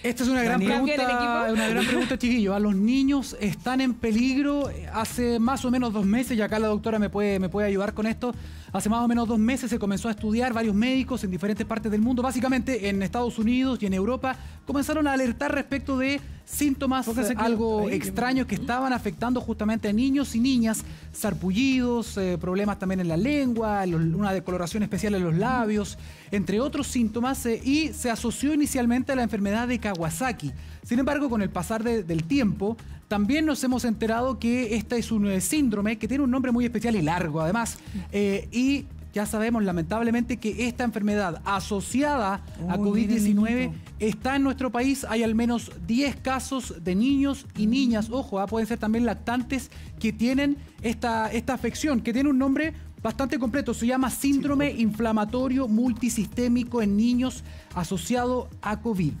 Esta es una gran Daniel. ¿Cambio en el pregunta, equipo? una gran pregunta, chiquillos. ¿A los niños están en peligro? Hace más o menos dos meses, y acá la doctora me puede, me puede ayudar con esto. Hace más o menos dos meses se comenzó a estudiar varios médicos en diferentes partes del mundo, básicamente en Estados Unidos y en Europa, comenzaron a alertar respecto de síntomas algo extraños que estaban afectando justamente a niños y niñas, sarpullidos, eh, problemas también en la lengua, los- una decoloración especial en los labios, entre otros síntomas, eh, y se asoció inicialmente a la enfermedad de Kawasaki. Sin embargo, con el pasar de- del tiempo, también nos hemos enterado que este es un eh, síndrome que tiene un nombre muy especial y largo, además, eh, y ya sabemos lamentablemente que esta enfermedad asociada a Uy, mira el COVID-19 niñito. está en nuestro país. Hay al menos 10 casos de niños y niñas, ojo, ah, pueden ser también lactantes, que tienen esta, esta afección, que tiene un nombre bastante completo. Se llama síndrome inflamatorio multisistémico en niños asociado a COVID.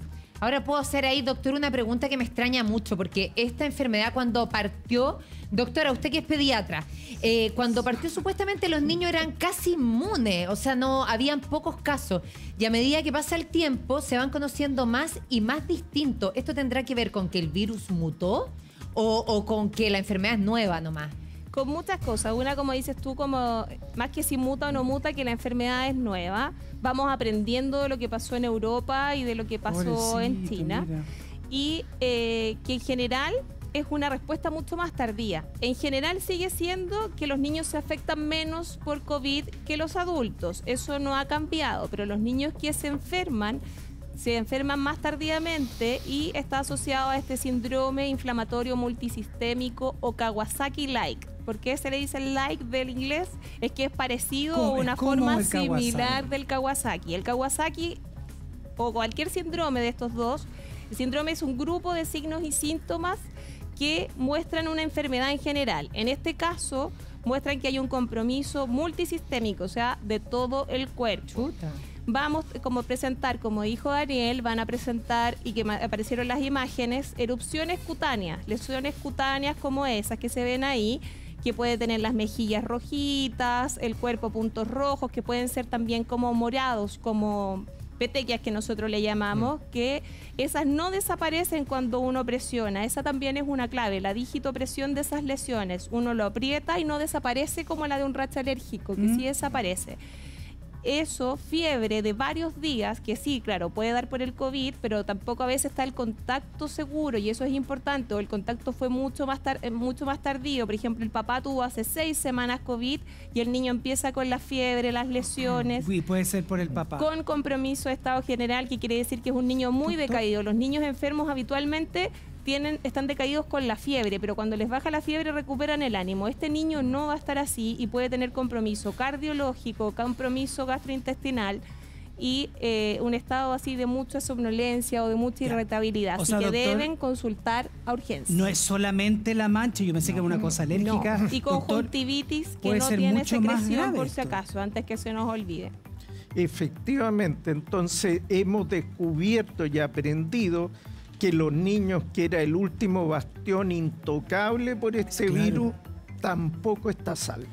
Ahora puedo hacer ahí, doctor, una pregunta que me extraña mucho, porque esta enfermedad cuando partió, doctora, usted que es pediatra, eh, cuando partió supuestamente los niños eran casi inmunes, o sea, no habían pocos casos. Y a medida que pasa el tiempo, se van conociendo más y más distintos. ¿Esto tendrá que ver con que el virus mutó o, o con que la enfermedad es nueva nomás? Con muchas cosas. Una, como dices tú, como más que si muta o no muta, que la enfermedad es nueva. Vamos aprendiendo de lo que pasó en Europa y de lo que pasó en China. mira. y eh, que en general es una respuesta mucho más tardía. En general sigue siendo que los niños se afectan menos por COVID que los adultos. Eso no ha cambiado, pero los niños que se enferman se enferman más tardíamente y está asociado a este síndrome inflamatorio multisistémico o Kawasaki-like. ¿Por qué se le dice like del inglés? Es que es parecido o una forma el similar del Kawasaki. El Kawasaki o cualquier síndrome de estos dos, el síndrome es un grupo de signos y síntomas que muestran una enfermedad en general. En este caso, muestran que hay un compromiso multisistémico, o sea, de todo el cuerpo. Vamos como presentar, como dijo Daniel, van a presentar y que aparecieron las imágenes, erupciones cutáneas, lesiones cutáneas como esas que se ven ahí, que puede tener las mejillas rojitas, el cuerpo puntos rojos, que pueden ser también como morados, como petequias que nosotros le llamamos, que esas no desaparecen cuando uno presiona. Esa también es una clave, la dígito presión de esas lesiones. Uno lo aprieta y no desaparece como la de un racha alérgico, que Mm. sí desaparece eso, fiebre de varios días, que sí, claro, puede dar por el COVID, pero tampoco a veces está el contacto seguro y eso es importante. O el contacto fue mucho más, tar- eh, mucho más tardío. Por ejemplo, el papá tuvo hace seis semanas COVID y el niño empieza con la fiebre, las lesiones. Uy, puede ser por el papá. Con compromiso de estado general, que quiere decir que es un niño muy decaído. Los niños enfermos habitualmente tienen, están decaídos con la fiebre, pero cuando les baja la fiebre recuperan el ánimo. Este niño no va a estar así y puede tener compromiso cardiológico, compromiso gastrointestinal y eh, un estado así de mucha somnolencia o de mucha Ya. irritabilidad. O Así sea, que doctor, deben consultar a urgencia. No es solamente la mancha, yo pensé que era una cosa alérgica. No. Y Doctor, conjuntivitis que no tiene secreción por si esto. acaso, antes que se nos olvide. Efectivamente, entonces hemos descubierto y aprendido que los niños, que era el último bastión intocable por este Claro. virus, tampoco está salvo.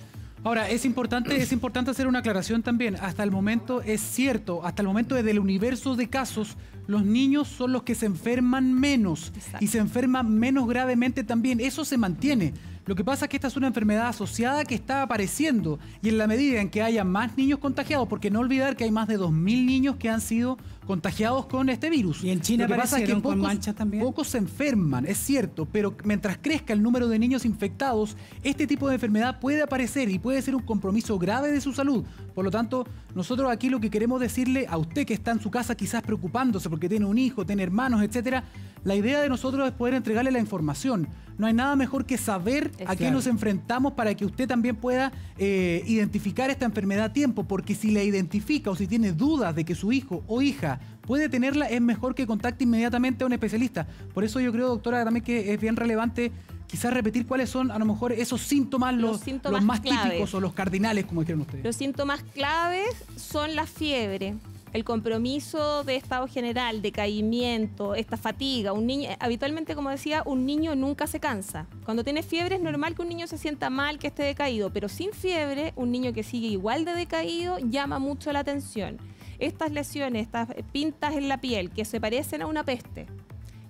Ahora, es importante, es importante hacer una aclaración también. Hasta el momento es cierto, hasta el momento desde el universo de casos, los niños son los que se enferman menos Exacto. y se enferman menos gravemente también. Eso se mantiene. Lo que pasa es que esta es una enfermedad asociada que está apareciendo y en la medida en que haya más niños contagiados, porque no olvidar que hay más de 2.000 niños que han sido contagiados con este virus. Y en China Lo que pasa es que pocos- manchas también. pocos se enferman, es cierto, pero mientras crezca el número de niños infectados, este tipo de enfermedad puede aparecer y puede ser un compromiso grave de su salud. Por lo tanto, nosotros aquí lo que queremos decirle a usted que está en su casa quizás preocupándose porque tiene un hijo, tiene hermanos, etcétera, la idea de nosotros es poder entregarle la información. No hay nada mejor que saber a qué nos enfrentamos para que usted también pueda eh, identificar esta enfermedad a tiempo, porque si la identifica o si tiene dudas de que su hijo o hija puede tenerla, es mejor que contacte inmediatamente a un especialista. Por eso yo creo, doctora, también que es bien relevante quizás repetir cuáles son a lo mejor esos síntomas, Los los, síntomas los más claves. típicos o los cardinales, como dijeron ustedes. Los síntomas claves son la fiebre, el compromiso de estado general, decaimiento, esta fatiga. Un niño, habitualmente, como decía, un niño nunca se cansa. Cuando tiene fiebre es normal que un niño se sienta mal, que esté decaído, pero sin fiebre, un niño que sigue igual de decaído llama mucho la atención. Estas lesiones, estas pintas en la piel que se parecen a una peste,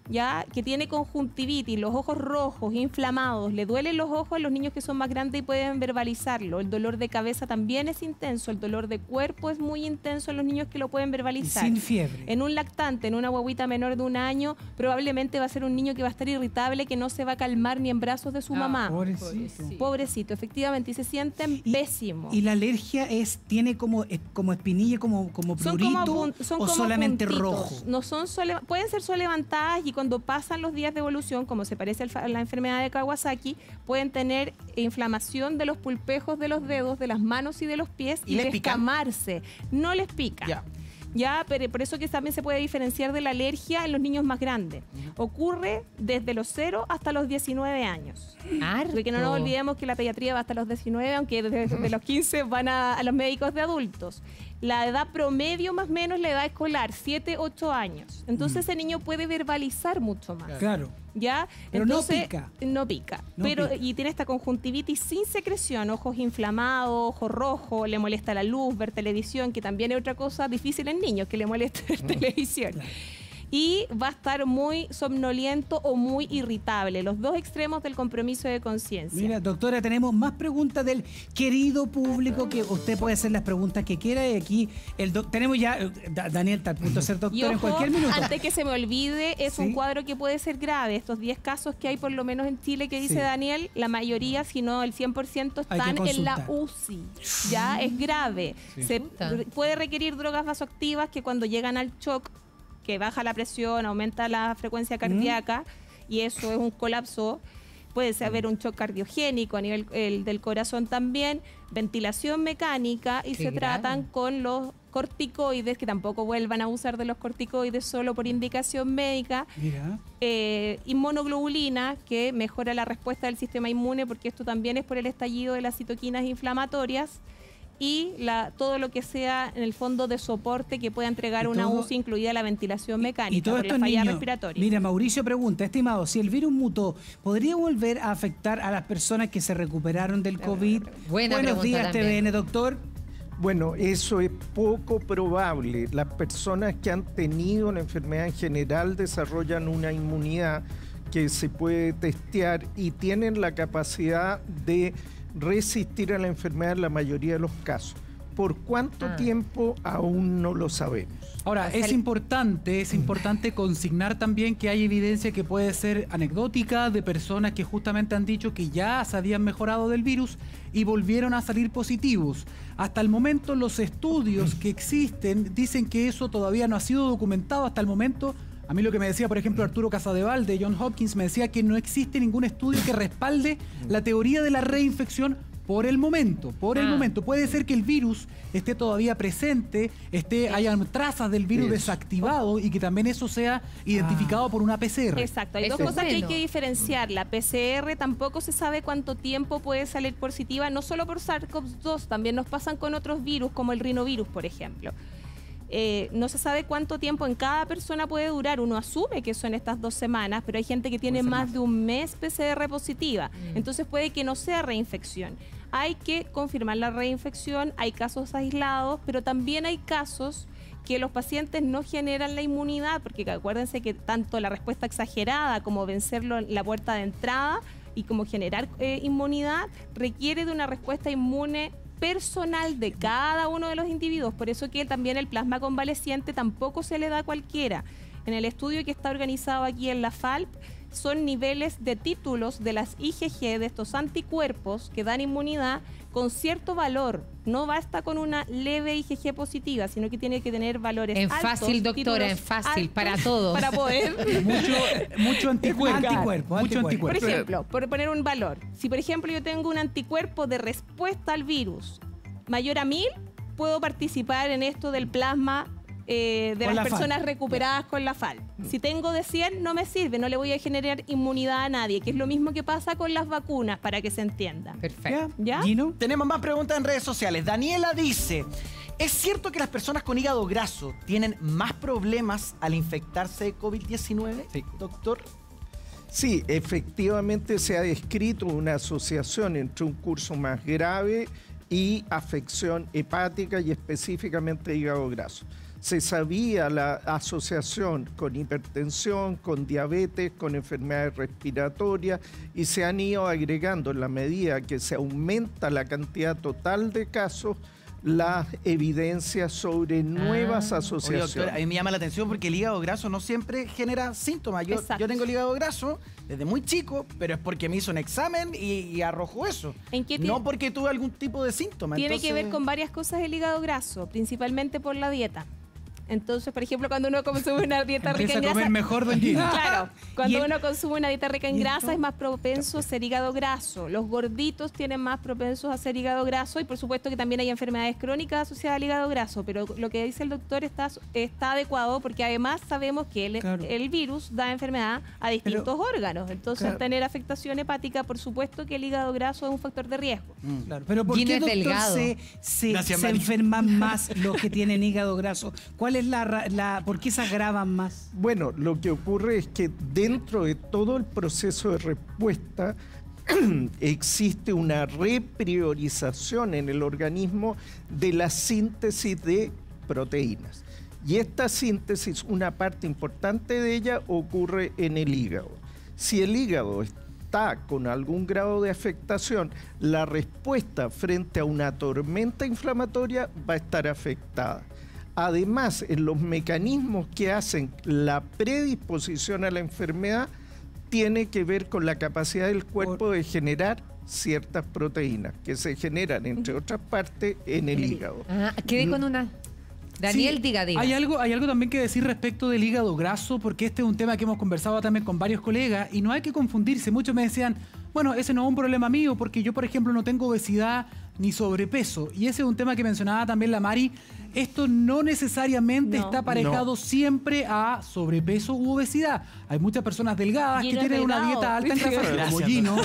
ya que tiene conjuntivitis, los ojos rojos, inflamados, le duelen los ojos a los niños que son más grandes y pueden verbalizarlo. El dolor de cabeza también es intenso, el dolor de cuerpo es muy intenso en los niños que lo pueden Y verbalizar. sin fiebre. En un lactante, en una guaguita menor de un año, probablemente va a ser un niño que va a estar irritable, que no se va a calmar ni en brazos de su Ah, mamá. Pobrecito. Pobrecito, efectivamente, y se sienten Y- pésimos. ¿Y la alergia es tiene como, eh, como espinilla, como, como Son prurito como, apun- son o como solamente puntitos. rojo? No son sole- pueden ser solo levantadas y cuando pasan los días de evolución, como se parece a la enfermedad de Kawasaki, pueden tener inflamación de los pulpejos de los dedos, de las manos y de los pies ¿Y y, descamarse. No les pica. Ya. Ya, pero por eso que también se puede diferenciar de la alergia en los niños más grandes. Ocurre desde los 0 hasta los 19 años. Porque no nos olvidemos que la pediatría va hasta los 19, aunque desde, desde los 15 van a, a los médicos de adultos. La edad promedio más o menos la edad escolar, 7, 8 años. Entonces ese niño puede verbalizar mucho más. Claro. ¿Ya? Pero no pica. No pica. No pero, pica. Y tiene esta conjuntivitis sin secreción, ojos inflamados, ojos rojos, le molesta la luz, ver televisión, que también es otra cosa difícil en niños, que le molesta ver televisión. Y va a estar muy somnoliento o muy irritable, los dos extremos del compromiso de conciencia. Mira, doctora, tenemos más preguntas del querido público que usted puede hacer las preguntas que quiera y aquí el doc- tenemos ya eh, Da- Daniel está a punto de ser doctor Y en cualquier minuto. antes que se me olvide, es Sí. un cuadro que puede ser grave. Estos 10 casos que hay por lo menos en Chile que dice Sí. Daniel, la mayoría, si no el 100%, Hay que están en la. UCI. Ya es grave. Se puede requerir drogas vasoactivas que cuando llegan al shock, que baja la presión, aumenta la frecuencia cardíaca y eso es un colapso. Puede ser haber un shock cardiogénico a nivel el del corazón también, ventilación mecánica y Qué se grave. tratan con los corticoides, que tampoco vuelvan a abusar de los corticoides solo por indicación médica. Eh, inmunoglobulina, que mejora la respuesta del sistema inmune, porque esto también es por el estallido de las citoquinas inflamatorias. Y la, todo lo que sea en el fondo de soporte que pueda entregar Y una todo- UCI, incluida la ventilación mecánica, Y todo por esto la falla respiratoria. Mira, Mauricio pregunta, estimado, si el virus mutó, ¿podría volver a afectar a las personas que se recuperaron del COVID? Buena Buenos días, también. TVN, doctor. Bueno, eso es poco probable. Las personas que han tenido la enfermedad en general desarrollan una inmunidad que se puede testear y tienen la capacidad de resistir a la enfermedad en la mayoría de los casos. ¿Por cuánto Ah. tiempo aún no lo sabemos? Ahora, es importante, es importante consignar también que hay evidencia que puede ser anecdótica de personas que justamente han dicho que ya se habían mejorado del virus y volvieron a salir positivos. Hasta el momento los estudios que existen dicen que eso todavía no ha sido documentado hasta el momento. A mí lo que me decía, por ejemplo, Arturo Casadeval de John Hopkins me decía que no existe ningún estudio que respalde la teoría de la reinfección por el momento, por el Ah. momento. Puede ser que el virus esté todavía presente, esté, hayan trazas del virus Eso. desactivado y que también eso sea identificado por una PCR. Exacto, hay Eso dos cosas que hay que diferenciar. La PCR tampoco se sabe cuánto tiempo puede salir positiva, no solo por SARS-CoV-2, también nos pasan con otros virus como el rinovirus, por ejemplo. Eh, no se sabe cuánto tiempo en cada persona puede durar. Uno asume que son estas dos semanas, pero hay gente que tiene más, de un mes PCR positiva. Entonces puede que no sea reinfección. Hay que confirmar la reinfección, hay casos aislados, pero también hay casos que los pacientes no generan la inmunidad, porque acuérdense que tanto la respuesta exagerada como vencerlo en la puerta de entrada y como generar eh, inmunidad requiere de una respuesta inmune personal de cada uno de los individuos. Por eso que también el plasma convaleciente tampoco se le da a cualquiera. En el estudio que está organizado aquí en la FALP son niveles de títulos de las IgG, de estos anticuerpos que dan inmunidad con cierto valor. No basta con una leve IgG positiva, sino que tiene que tener valores En altos, fácil, doctora, en fácil, para todos. Para poder Mucho, mucho anticuerpo. Anticuerpo, Mucho anticuerpo. por ejemplo, por poner un valor, si por ejemplo yo tengo un anticuerpo de respuesta al virus mayor a 1000, puedo participar en esto del plasma eh, de Con las la FAL. personas recuperadas con la FAL. Si tengo de 100, no me sirve, no le voy a generar inmunidad a nadie, que es lo mismo que pasa con las vacunas, para que se entienda. Perfecto. ¿Ya? Gino. Tenemos más preguntas en redes sociales. Daniela dice, ¿es cierto que las personas con hígado graso tienen más problemas al infectarse de COVID-19? Sí. Doctor. Sí, efectivamente se ha descrito una asociación entre un curso más grave y afección hepática y específicamente hígado graso. Se sabía la asociación con hipertensión, con diabetes, con enfermedades respiratorias y se han ido agregando en la medida que se aumenta la cantidad total de casos las evidencias sobre nuevas Oye, asociaciones. doctor, a mí me llama la atención porque el hígado graso no siempre genera síntomas. Yo, tengo el hígado graso desde muy chico, pero es porque me hizo un examen y, y arrojó eso. ¿En qué no porque tuve algún tipo de síntoma. Tiene que ver con varias cosas el hígado graso, principalmente por la dieta. Entonces, por ejemplo, cuando uno consume una dieta rica Empieza en a comer grasa, mejor, don Gino. Claro, Y cuando el- uno consume una dieta rica en grasa es más propenso a ser hígado graso. Los gorditos tienen más propensos a ser hígado graso y por supuesto que también hay enfermedades crónicas asociadas al hígado graso, pero lo que dice el doctor está, está adecuado porque además sabemos que el, Claro. el virus da enfermedad a distintos órganos. Entonces, Claro. al tener afectación hepática, por supuesto que el hígado graso es un factor de riesgo. Claro, pero ¿por Gino qué, doctor, se, se- enferman más los que tienen hígado graso? ¿Cuál es la, ra- la por qué se agravan más? Bueno, lo que ocurre es que dentro de todo el proceso de respuesta existe una repriorización en el organismo de la síntesis de proteínas. Y esta síntesis, una parte importante de ella ocurre en el hígado. Si el hígado está con algún grado de afectación, la respuesta frente a una tormenta inflamatoria va a estar afectada. Además, en los mecanismos que hacen la predisposición a la enfermedad, tiene que ver con la capacidad del cuerpo de generar ciertas proteínas que se generan, entre otras partes, en el hígado. Ah, quedé con una. Daniel, Sí, diga, diga. Hay algo, hay algo también que decir respecto del hígado graso, porque este es un tema que hemos conversado también con varios colegas y no hay que confundirse. Muchos me decían, bueno, ese no es un problema mío, porque yo, por ejemplo, no tengo obesidad, ni sobrepeso. Y ese es un tema que mencionaba también la Mari. Esto no necesariamente No. está aparejado siempre a sobrepeso u obesidad. Hay muchas personas delgadas que tienen una dieta alta en grasa, como Gino,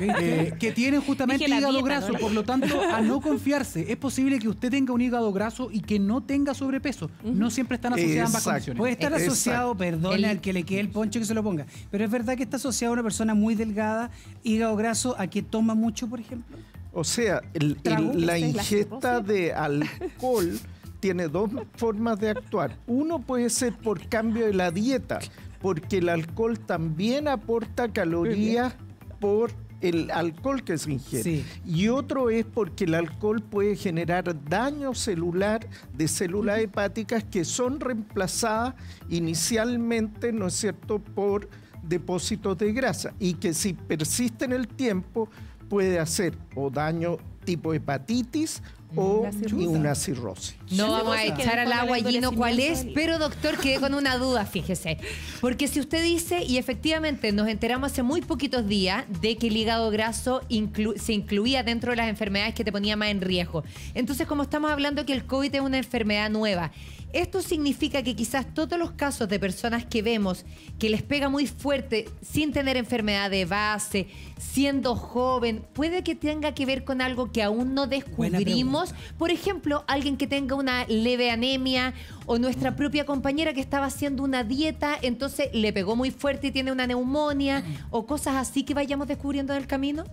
eh, que tienen justamente hígado dieta, graso. ¿no? Por lo tanto, a no confiarse. Es posible que usted tenga un hígado graso y que no tenga sobrepeso. No siempre están asociadas ambas condiciones. Puede estar Exacto. asociado, perdone El- al que le quede el poncho que se lo ponga, pero es verdad que está asociado a una persona muy delgada, hígado graso, a que toma mucho, por ejemplo. O sea, el- el- Trago. la ingesta de alcohol tiene dos formas de actuar. Uno puede ser por cambio de la dieta, porque el alcohol también aporta calorías por el alcohol que se ingiere. Sí. Y otro es porque el alcohol puede generar daño celular de células hepáticas que son reemplazadas inicialmente, ¿no es cierto?, por depósitos de grasa y que si persiste en el tiempo puede hacer o daño tipo hepatitis o una cirrosis. No vamos a echar al agua Gino cuál es, pero doctor, quedé con una duda, fíjese. Porque si usted dice, y efectivamente nos enteramos hace muy poquitos días de que el hígado graso inclu- se incluía dentro de las enfermedades que te ponía más en riesgo. Entonces, como estamos hablando que el COVID es una enfermedad nueva, esto significa que quizás todos los casos de personas que vemos que les pega muy fuerte sin tener enfermedad de base, siendo joven, puede que tenga que ver con algo que aún no descubrimos. Por ejemplo, alguien que tenga una leve anemia o nuestra Mm. propia compañera que estaba haciendo una dieta, entonces le pegó muy fuerte y tiene una neumonía Mm. o cosas así que vayamos descubriendo en el camino.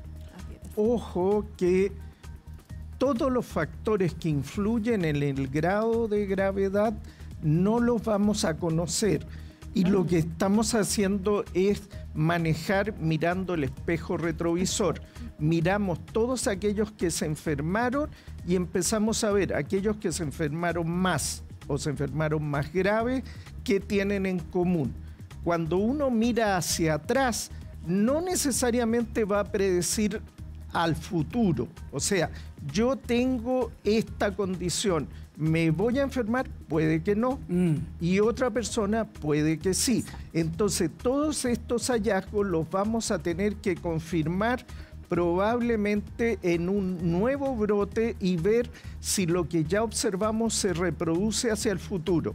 Ojo que todos los factores que influyen en el grado de gravedad no los vamos a conocer. Y lo que estamos haciendo es manejar mirando el espejo retrovisor. Miramos todos aquellos que se enfermaron y empezamos a ver aquellos que se enfermaron más o se enfermaron más grave, qué tienen en común. Cuando uno mira hacia atrás, no necesariamente va a predecir al futuro. O sea, yo tengo esta condición, ¿me voy a enfermar? Puede que no. Mm. Y otra persona puede que sí. Entonces, todos estos hallazgos los vamos a tener que confirmar probablemente en un nuevo brote y ver si lo que ya observamos se reproduce hacia el futuro.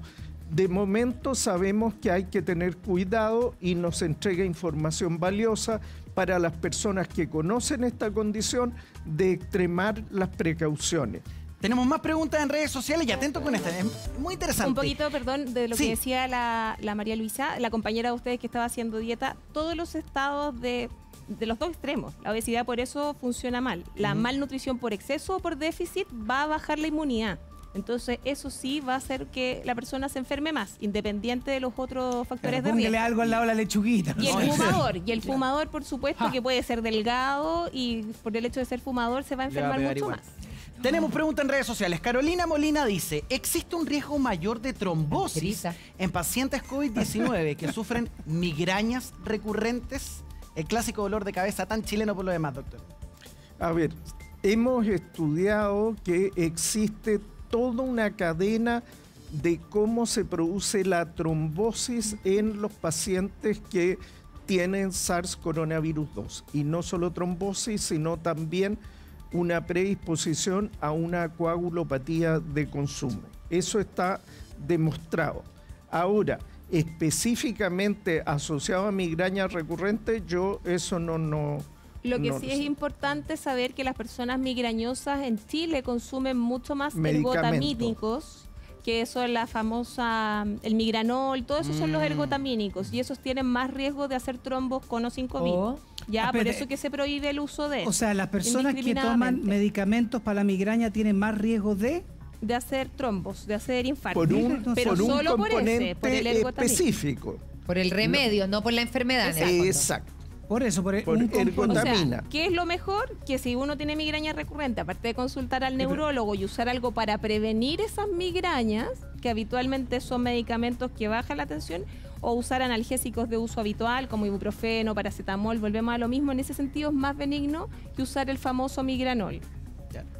De momento sabemos que hay que tener cuidado y nos entrega información valiosa para las personas que conocen esta condición de extremar las precauciones. Tenemos más preguntas en redes sociales y atento con esta. Es muy interesante. Un poquito, perdón, de lo Sí. que decía la, la María Luisa, la compañera de ustedes que estaba haciendo dieta, todos los estados de, de los dos extremos. La obesidad por eso funciona mal. La malnutrición por exceso o por déficit va a bajar la inmunidad. Entonces, eso sí va a hacer que la persona se enferme más, independiente de los otros factores de Póngale riesgo. algo al lado de la lechuguita. Y ¿no? el fumador, y el fumador, por supuesto, Ja. que puede ser delgado y por el hecho de ser fumador se va a Le va a enfermar mucho igual. más. Tenemos pregunta en redes sociales. Carolina Molina dice, ¿existe un riesgo mayor de trombosis en pacientes COVID-19 que sufren migrañas recurrentes? El clásico dolor de cabeza tan chileno por lo demás, doctor. A ver, hemos estudiado que existe toda una cadena de cómo se produce la trombosis en los pacientes que tienen SARS coronavirus 2. Y no solo trombosis, sino también una predisposición a una coagulopatía de consumo. Eso está demostrado. Ahora, específicamente asociado a migraña recurrente, yo eso no... no Lo que no sí lo es sé. importante saber que las personas migrañosas en Chile consumen mucho más ergotamínicos, que eso es la famosa, el migranol, todos esos son los Mm. ergotamínicos y esos tienen más riesgo de hacer trombos con o sin COVID. Oh. Ya, Ah, por pero- eso que se prohíbe el uso de O sea, las personas que toman medicamentos para la migraña tienen más riesgo de... de hacer trombos, de hacer infartos. por un, pero por un solo por ese, por el ergotamínico. específico. Por el remedio, no, por la enfermedad. Exacto. Por eso, por, Por un O sea. ¿qué es lo mejor? Que si uno tiene migraña recurrente, aparte de consultar al neurólogo y usar algo para prevenir esas migrañas, que habitualmente son medicamentos que bajan la tensión, o usar analgésicos de uso habitual como ibuprofeno, paracetamol, volvemos a lo mismo, en ese sentido es más benigno que usar el famoso migranol.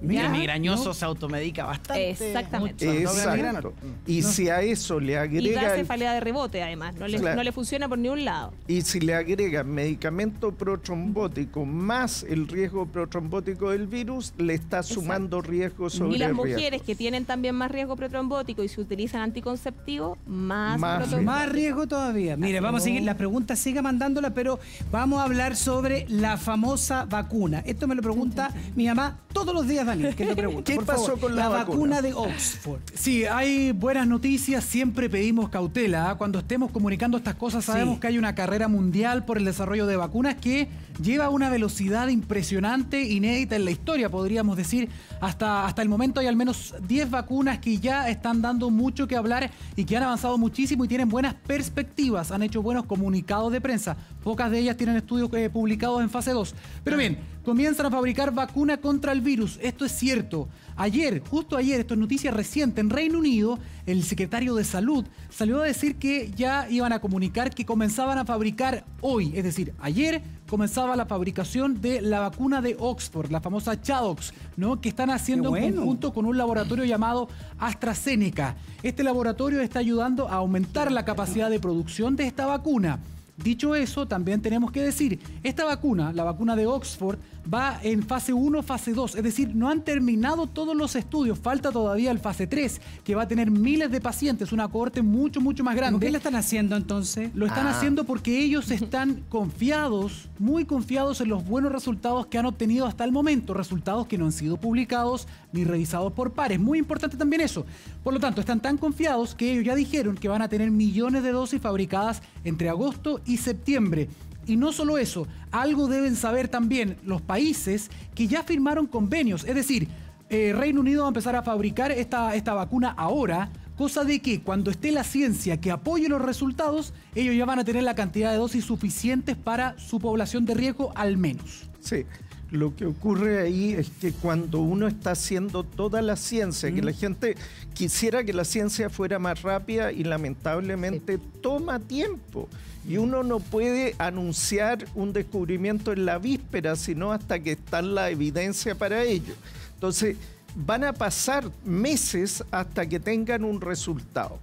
Mira, el migrañoso no. se automedica bastante. Exactamente. Exacto. Y si a eso le Y da agrega cefalea de rebote, además. No le, Claro. no le funciona por ningún lado. y si le agregan medicamento protrombótico más el riesgo protrombótico del virus, le está sumando riesgo sobre Y las mujeres riesgo. que tienen también más riesgo protrombótico y se utilizan anticonceptivos, más, Más protrombótico. Más riesgo todavía. Mire, vamos a seguir, las preguntas siga mandándolas, pero vamos a hablar sobre la famosa vacuna. Esto me lo pregunta mi mamá todos los días, Daniel, que lo pregunta. ¿Qué por pasó favor. con la vacuna? vacuna? de Oxford? Sí, hay buenas noticias, siempre pedimos cautela. ¿ah? Cuando estemos comunicando estas cosas sabemos Sí. que hay una carrera mundial por el desarrollo de vacunas que lleva una velocidad impresionante, inédita en la historia, podríamos decir. Hasta, hasta el momento hay al menos 10 vacunas que ya están dando mucho que hablar y que han avanzado muchísimo y tienen buenas perspectivas, han hecho buenos comunicados de prensa. Pocas de ellas tienen estudios eh, publicados en fase 2. Pero bien, comienzan a fabricar vacuna contra el virus. Esto es cierto. Ayer, justo ayer, esto es noticia reciente, en Reino Unido, el secretario de Salud salió a decir que ya iban a comunicar que comenzaban a fabricar hoy, es decir, ayer comenzaba la fabricación de la vacuna de Oxford, la famosa Chadox, ¿no? que están haciendo Qué en bueno. conjunto con un laboratorio llamado AstraZeneca. Este laboratorio está ayudando a aumentar la capacidad de producción de esta vacuna. Dicho eso, también tenemos que decir, esta vacuna, la vacuna de Oxford, va en fase 1, fase 2, es decir, no han terminado todos los estudios, falta todavía el fase 3, que va a tener miles de pacientes, una cohorte mucho, mucho más ¿Por grande. qué la están haciendo entonces? Lo están Ah. haciendo porque ellos están confiados, muy confiados en los buenos resultados que han obtenido hasta el momento, resultados que no han sido publicados ni revisados por pares. Muy importante también eso. Por lo tanto, están tan confiados que ellos ya dijeron que van a tener millones de dosis fabricadas entre agosto y septiembre. Y no solo eso, algo deben saber también los países que ya firmaron convenios, es decir, eh, Reino Unido va a empezar a fabricar esta, esta vacuna ahora, cosa de que cuando esté la ciencia que apoye los resultados, ellos ya van a tener la cantidad de dosis suficientes para su población de riesgo al menos. Sí, lo que ocurre ahí es que cuando uno está haciendo toda la ciencia, que la gente quisiera que la ciencia fuera más rápida y lamentablemente toma tiempo. Y uno no puede anunciar un descubrimiento en la víspera, sino hasta que está la evidencia para ello. Entonces, van a pasar meses hasta que tengan un resultado.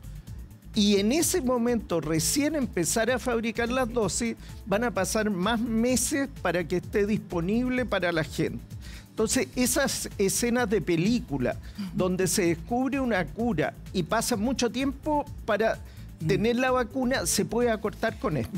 Y en ese momento, recién empezar a fabricar las dosis, van a pasar más meses para que esté disponible para la gente. Entonces, esas escenas de película donde se descubre una cura y pasa mucho tiempo para tener la vacuna, se puede acortar con esto.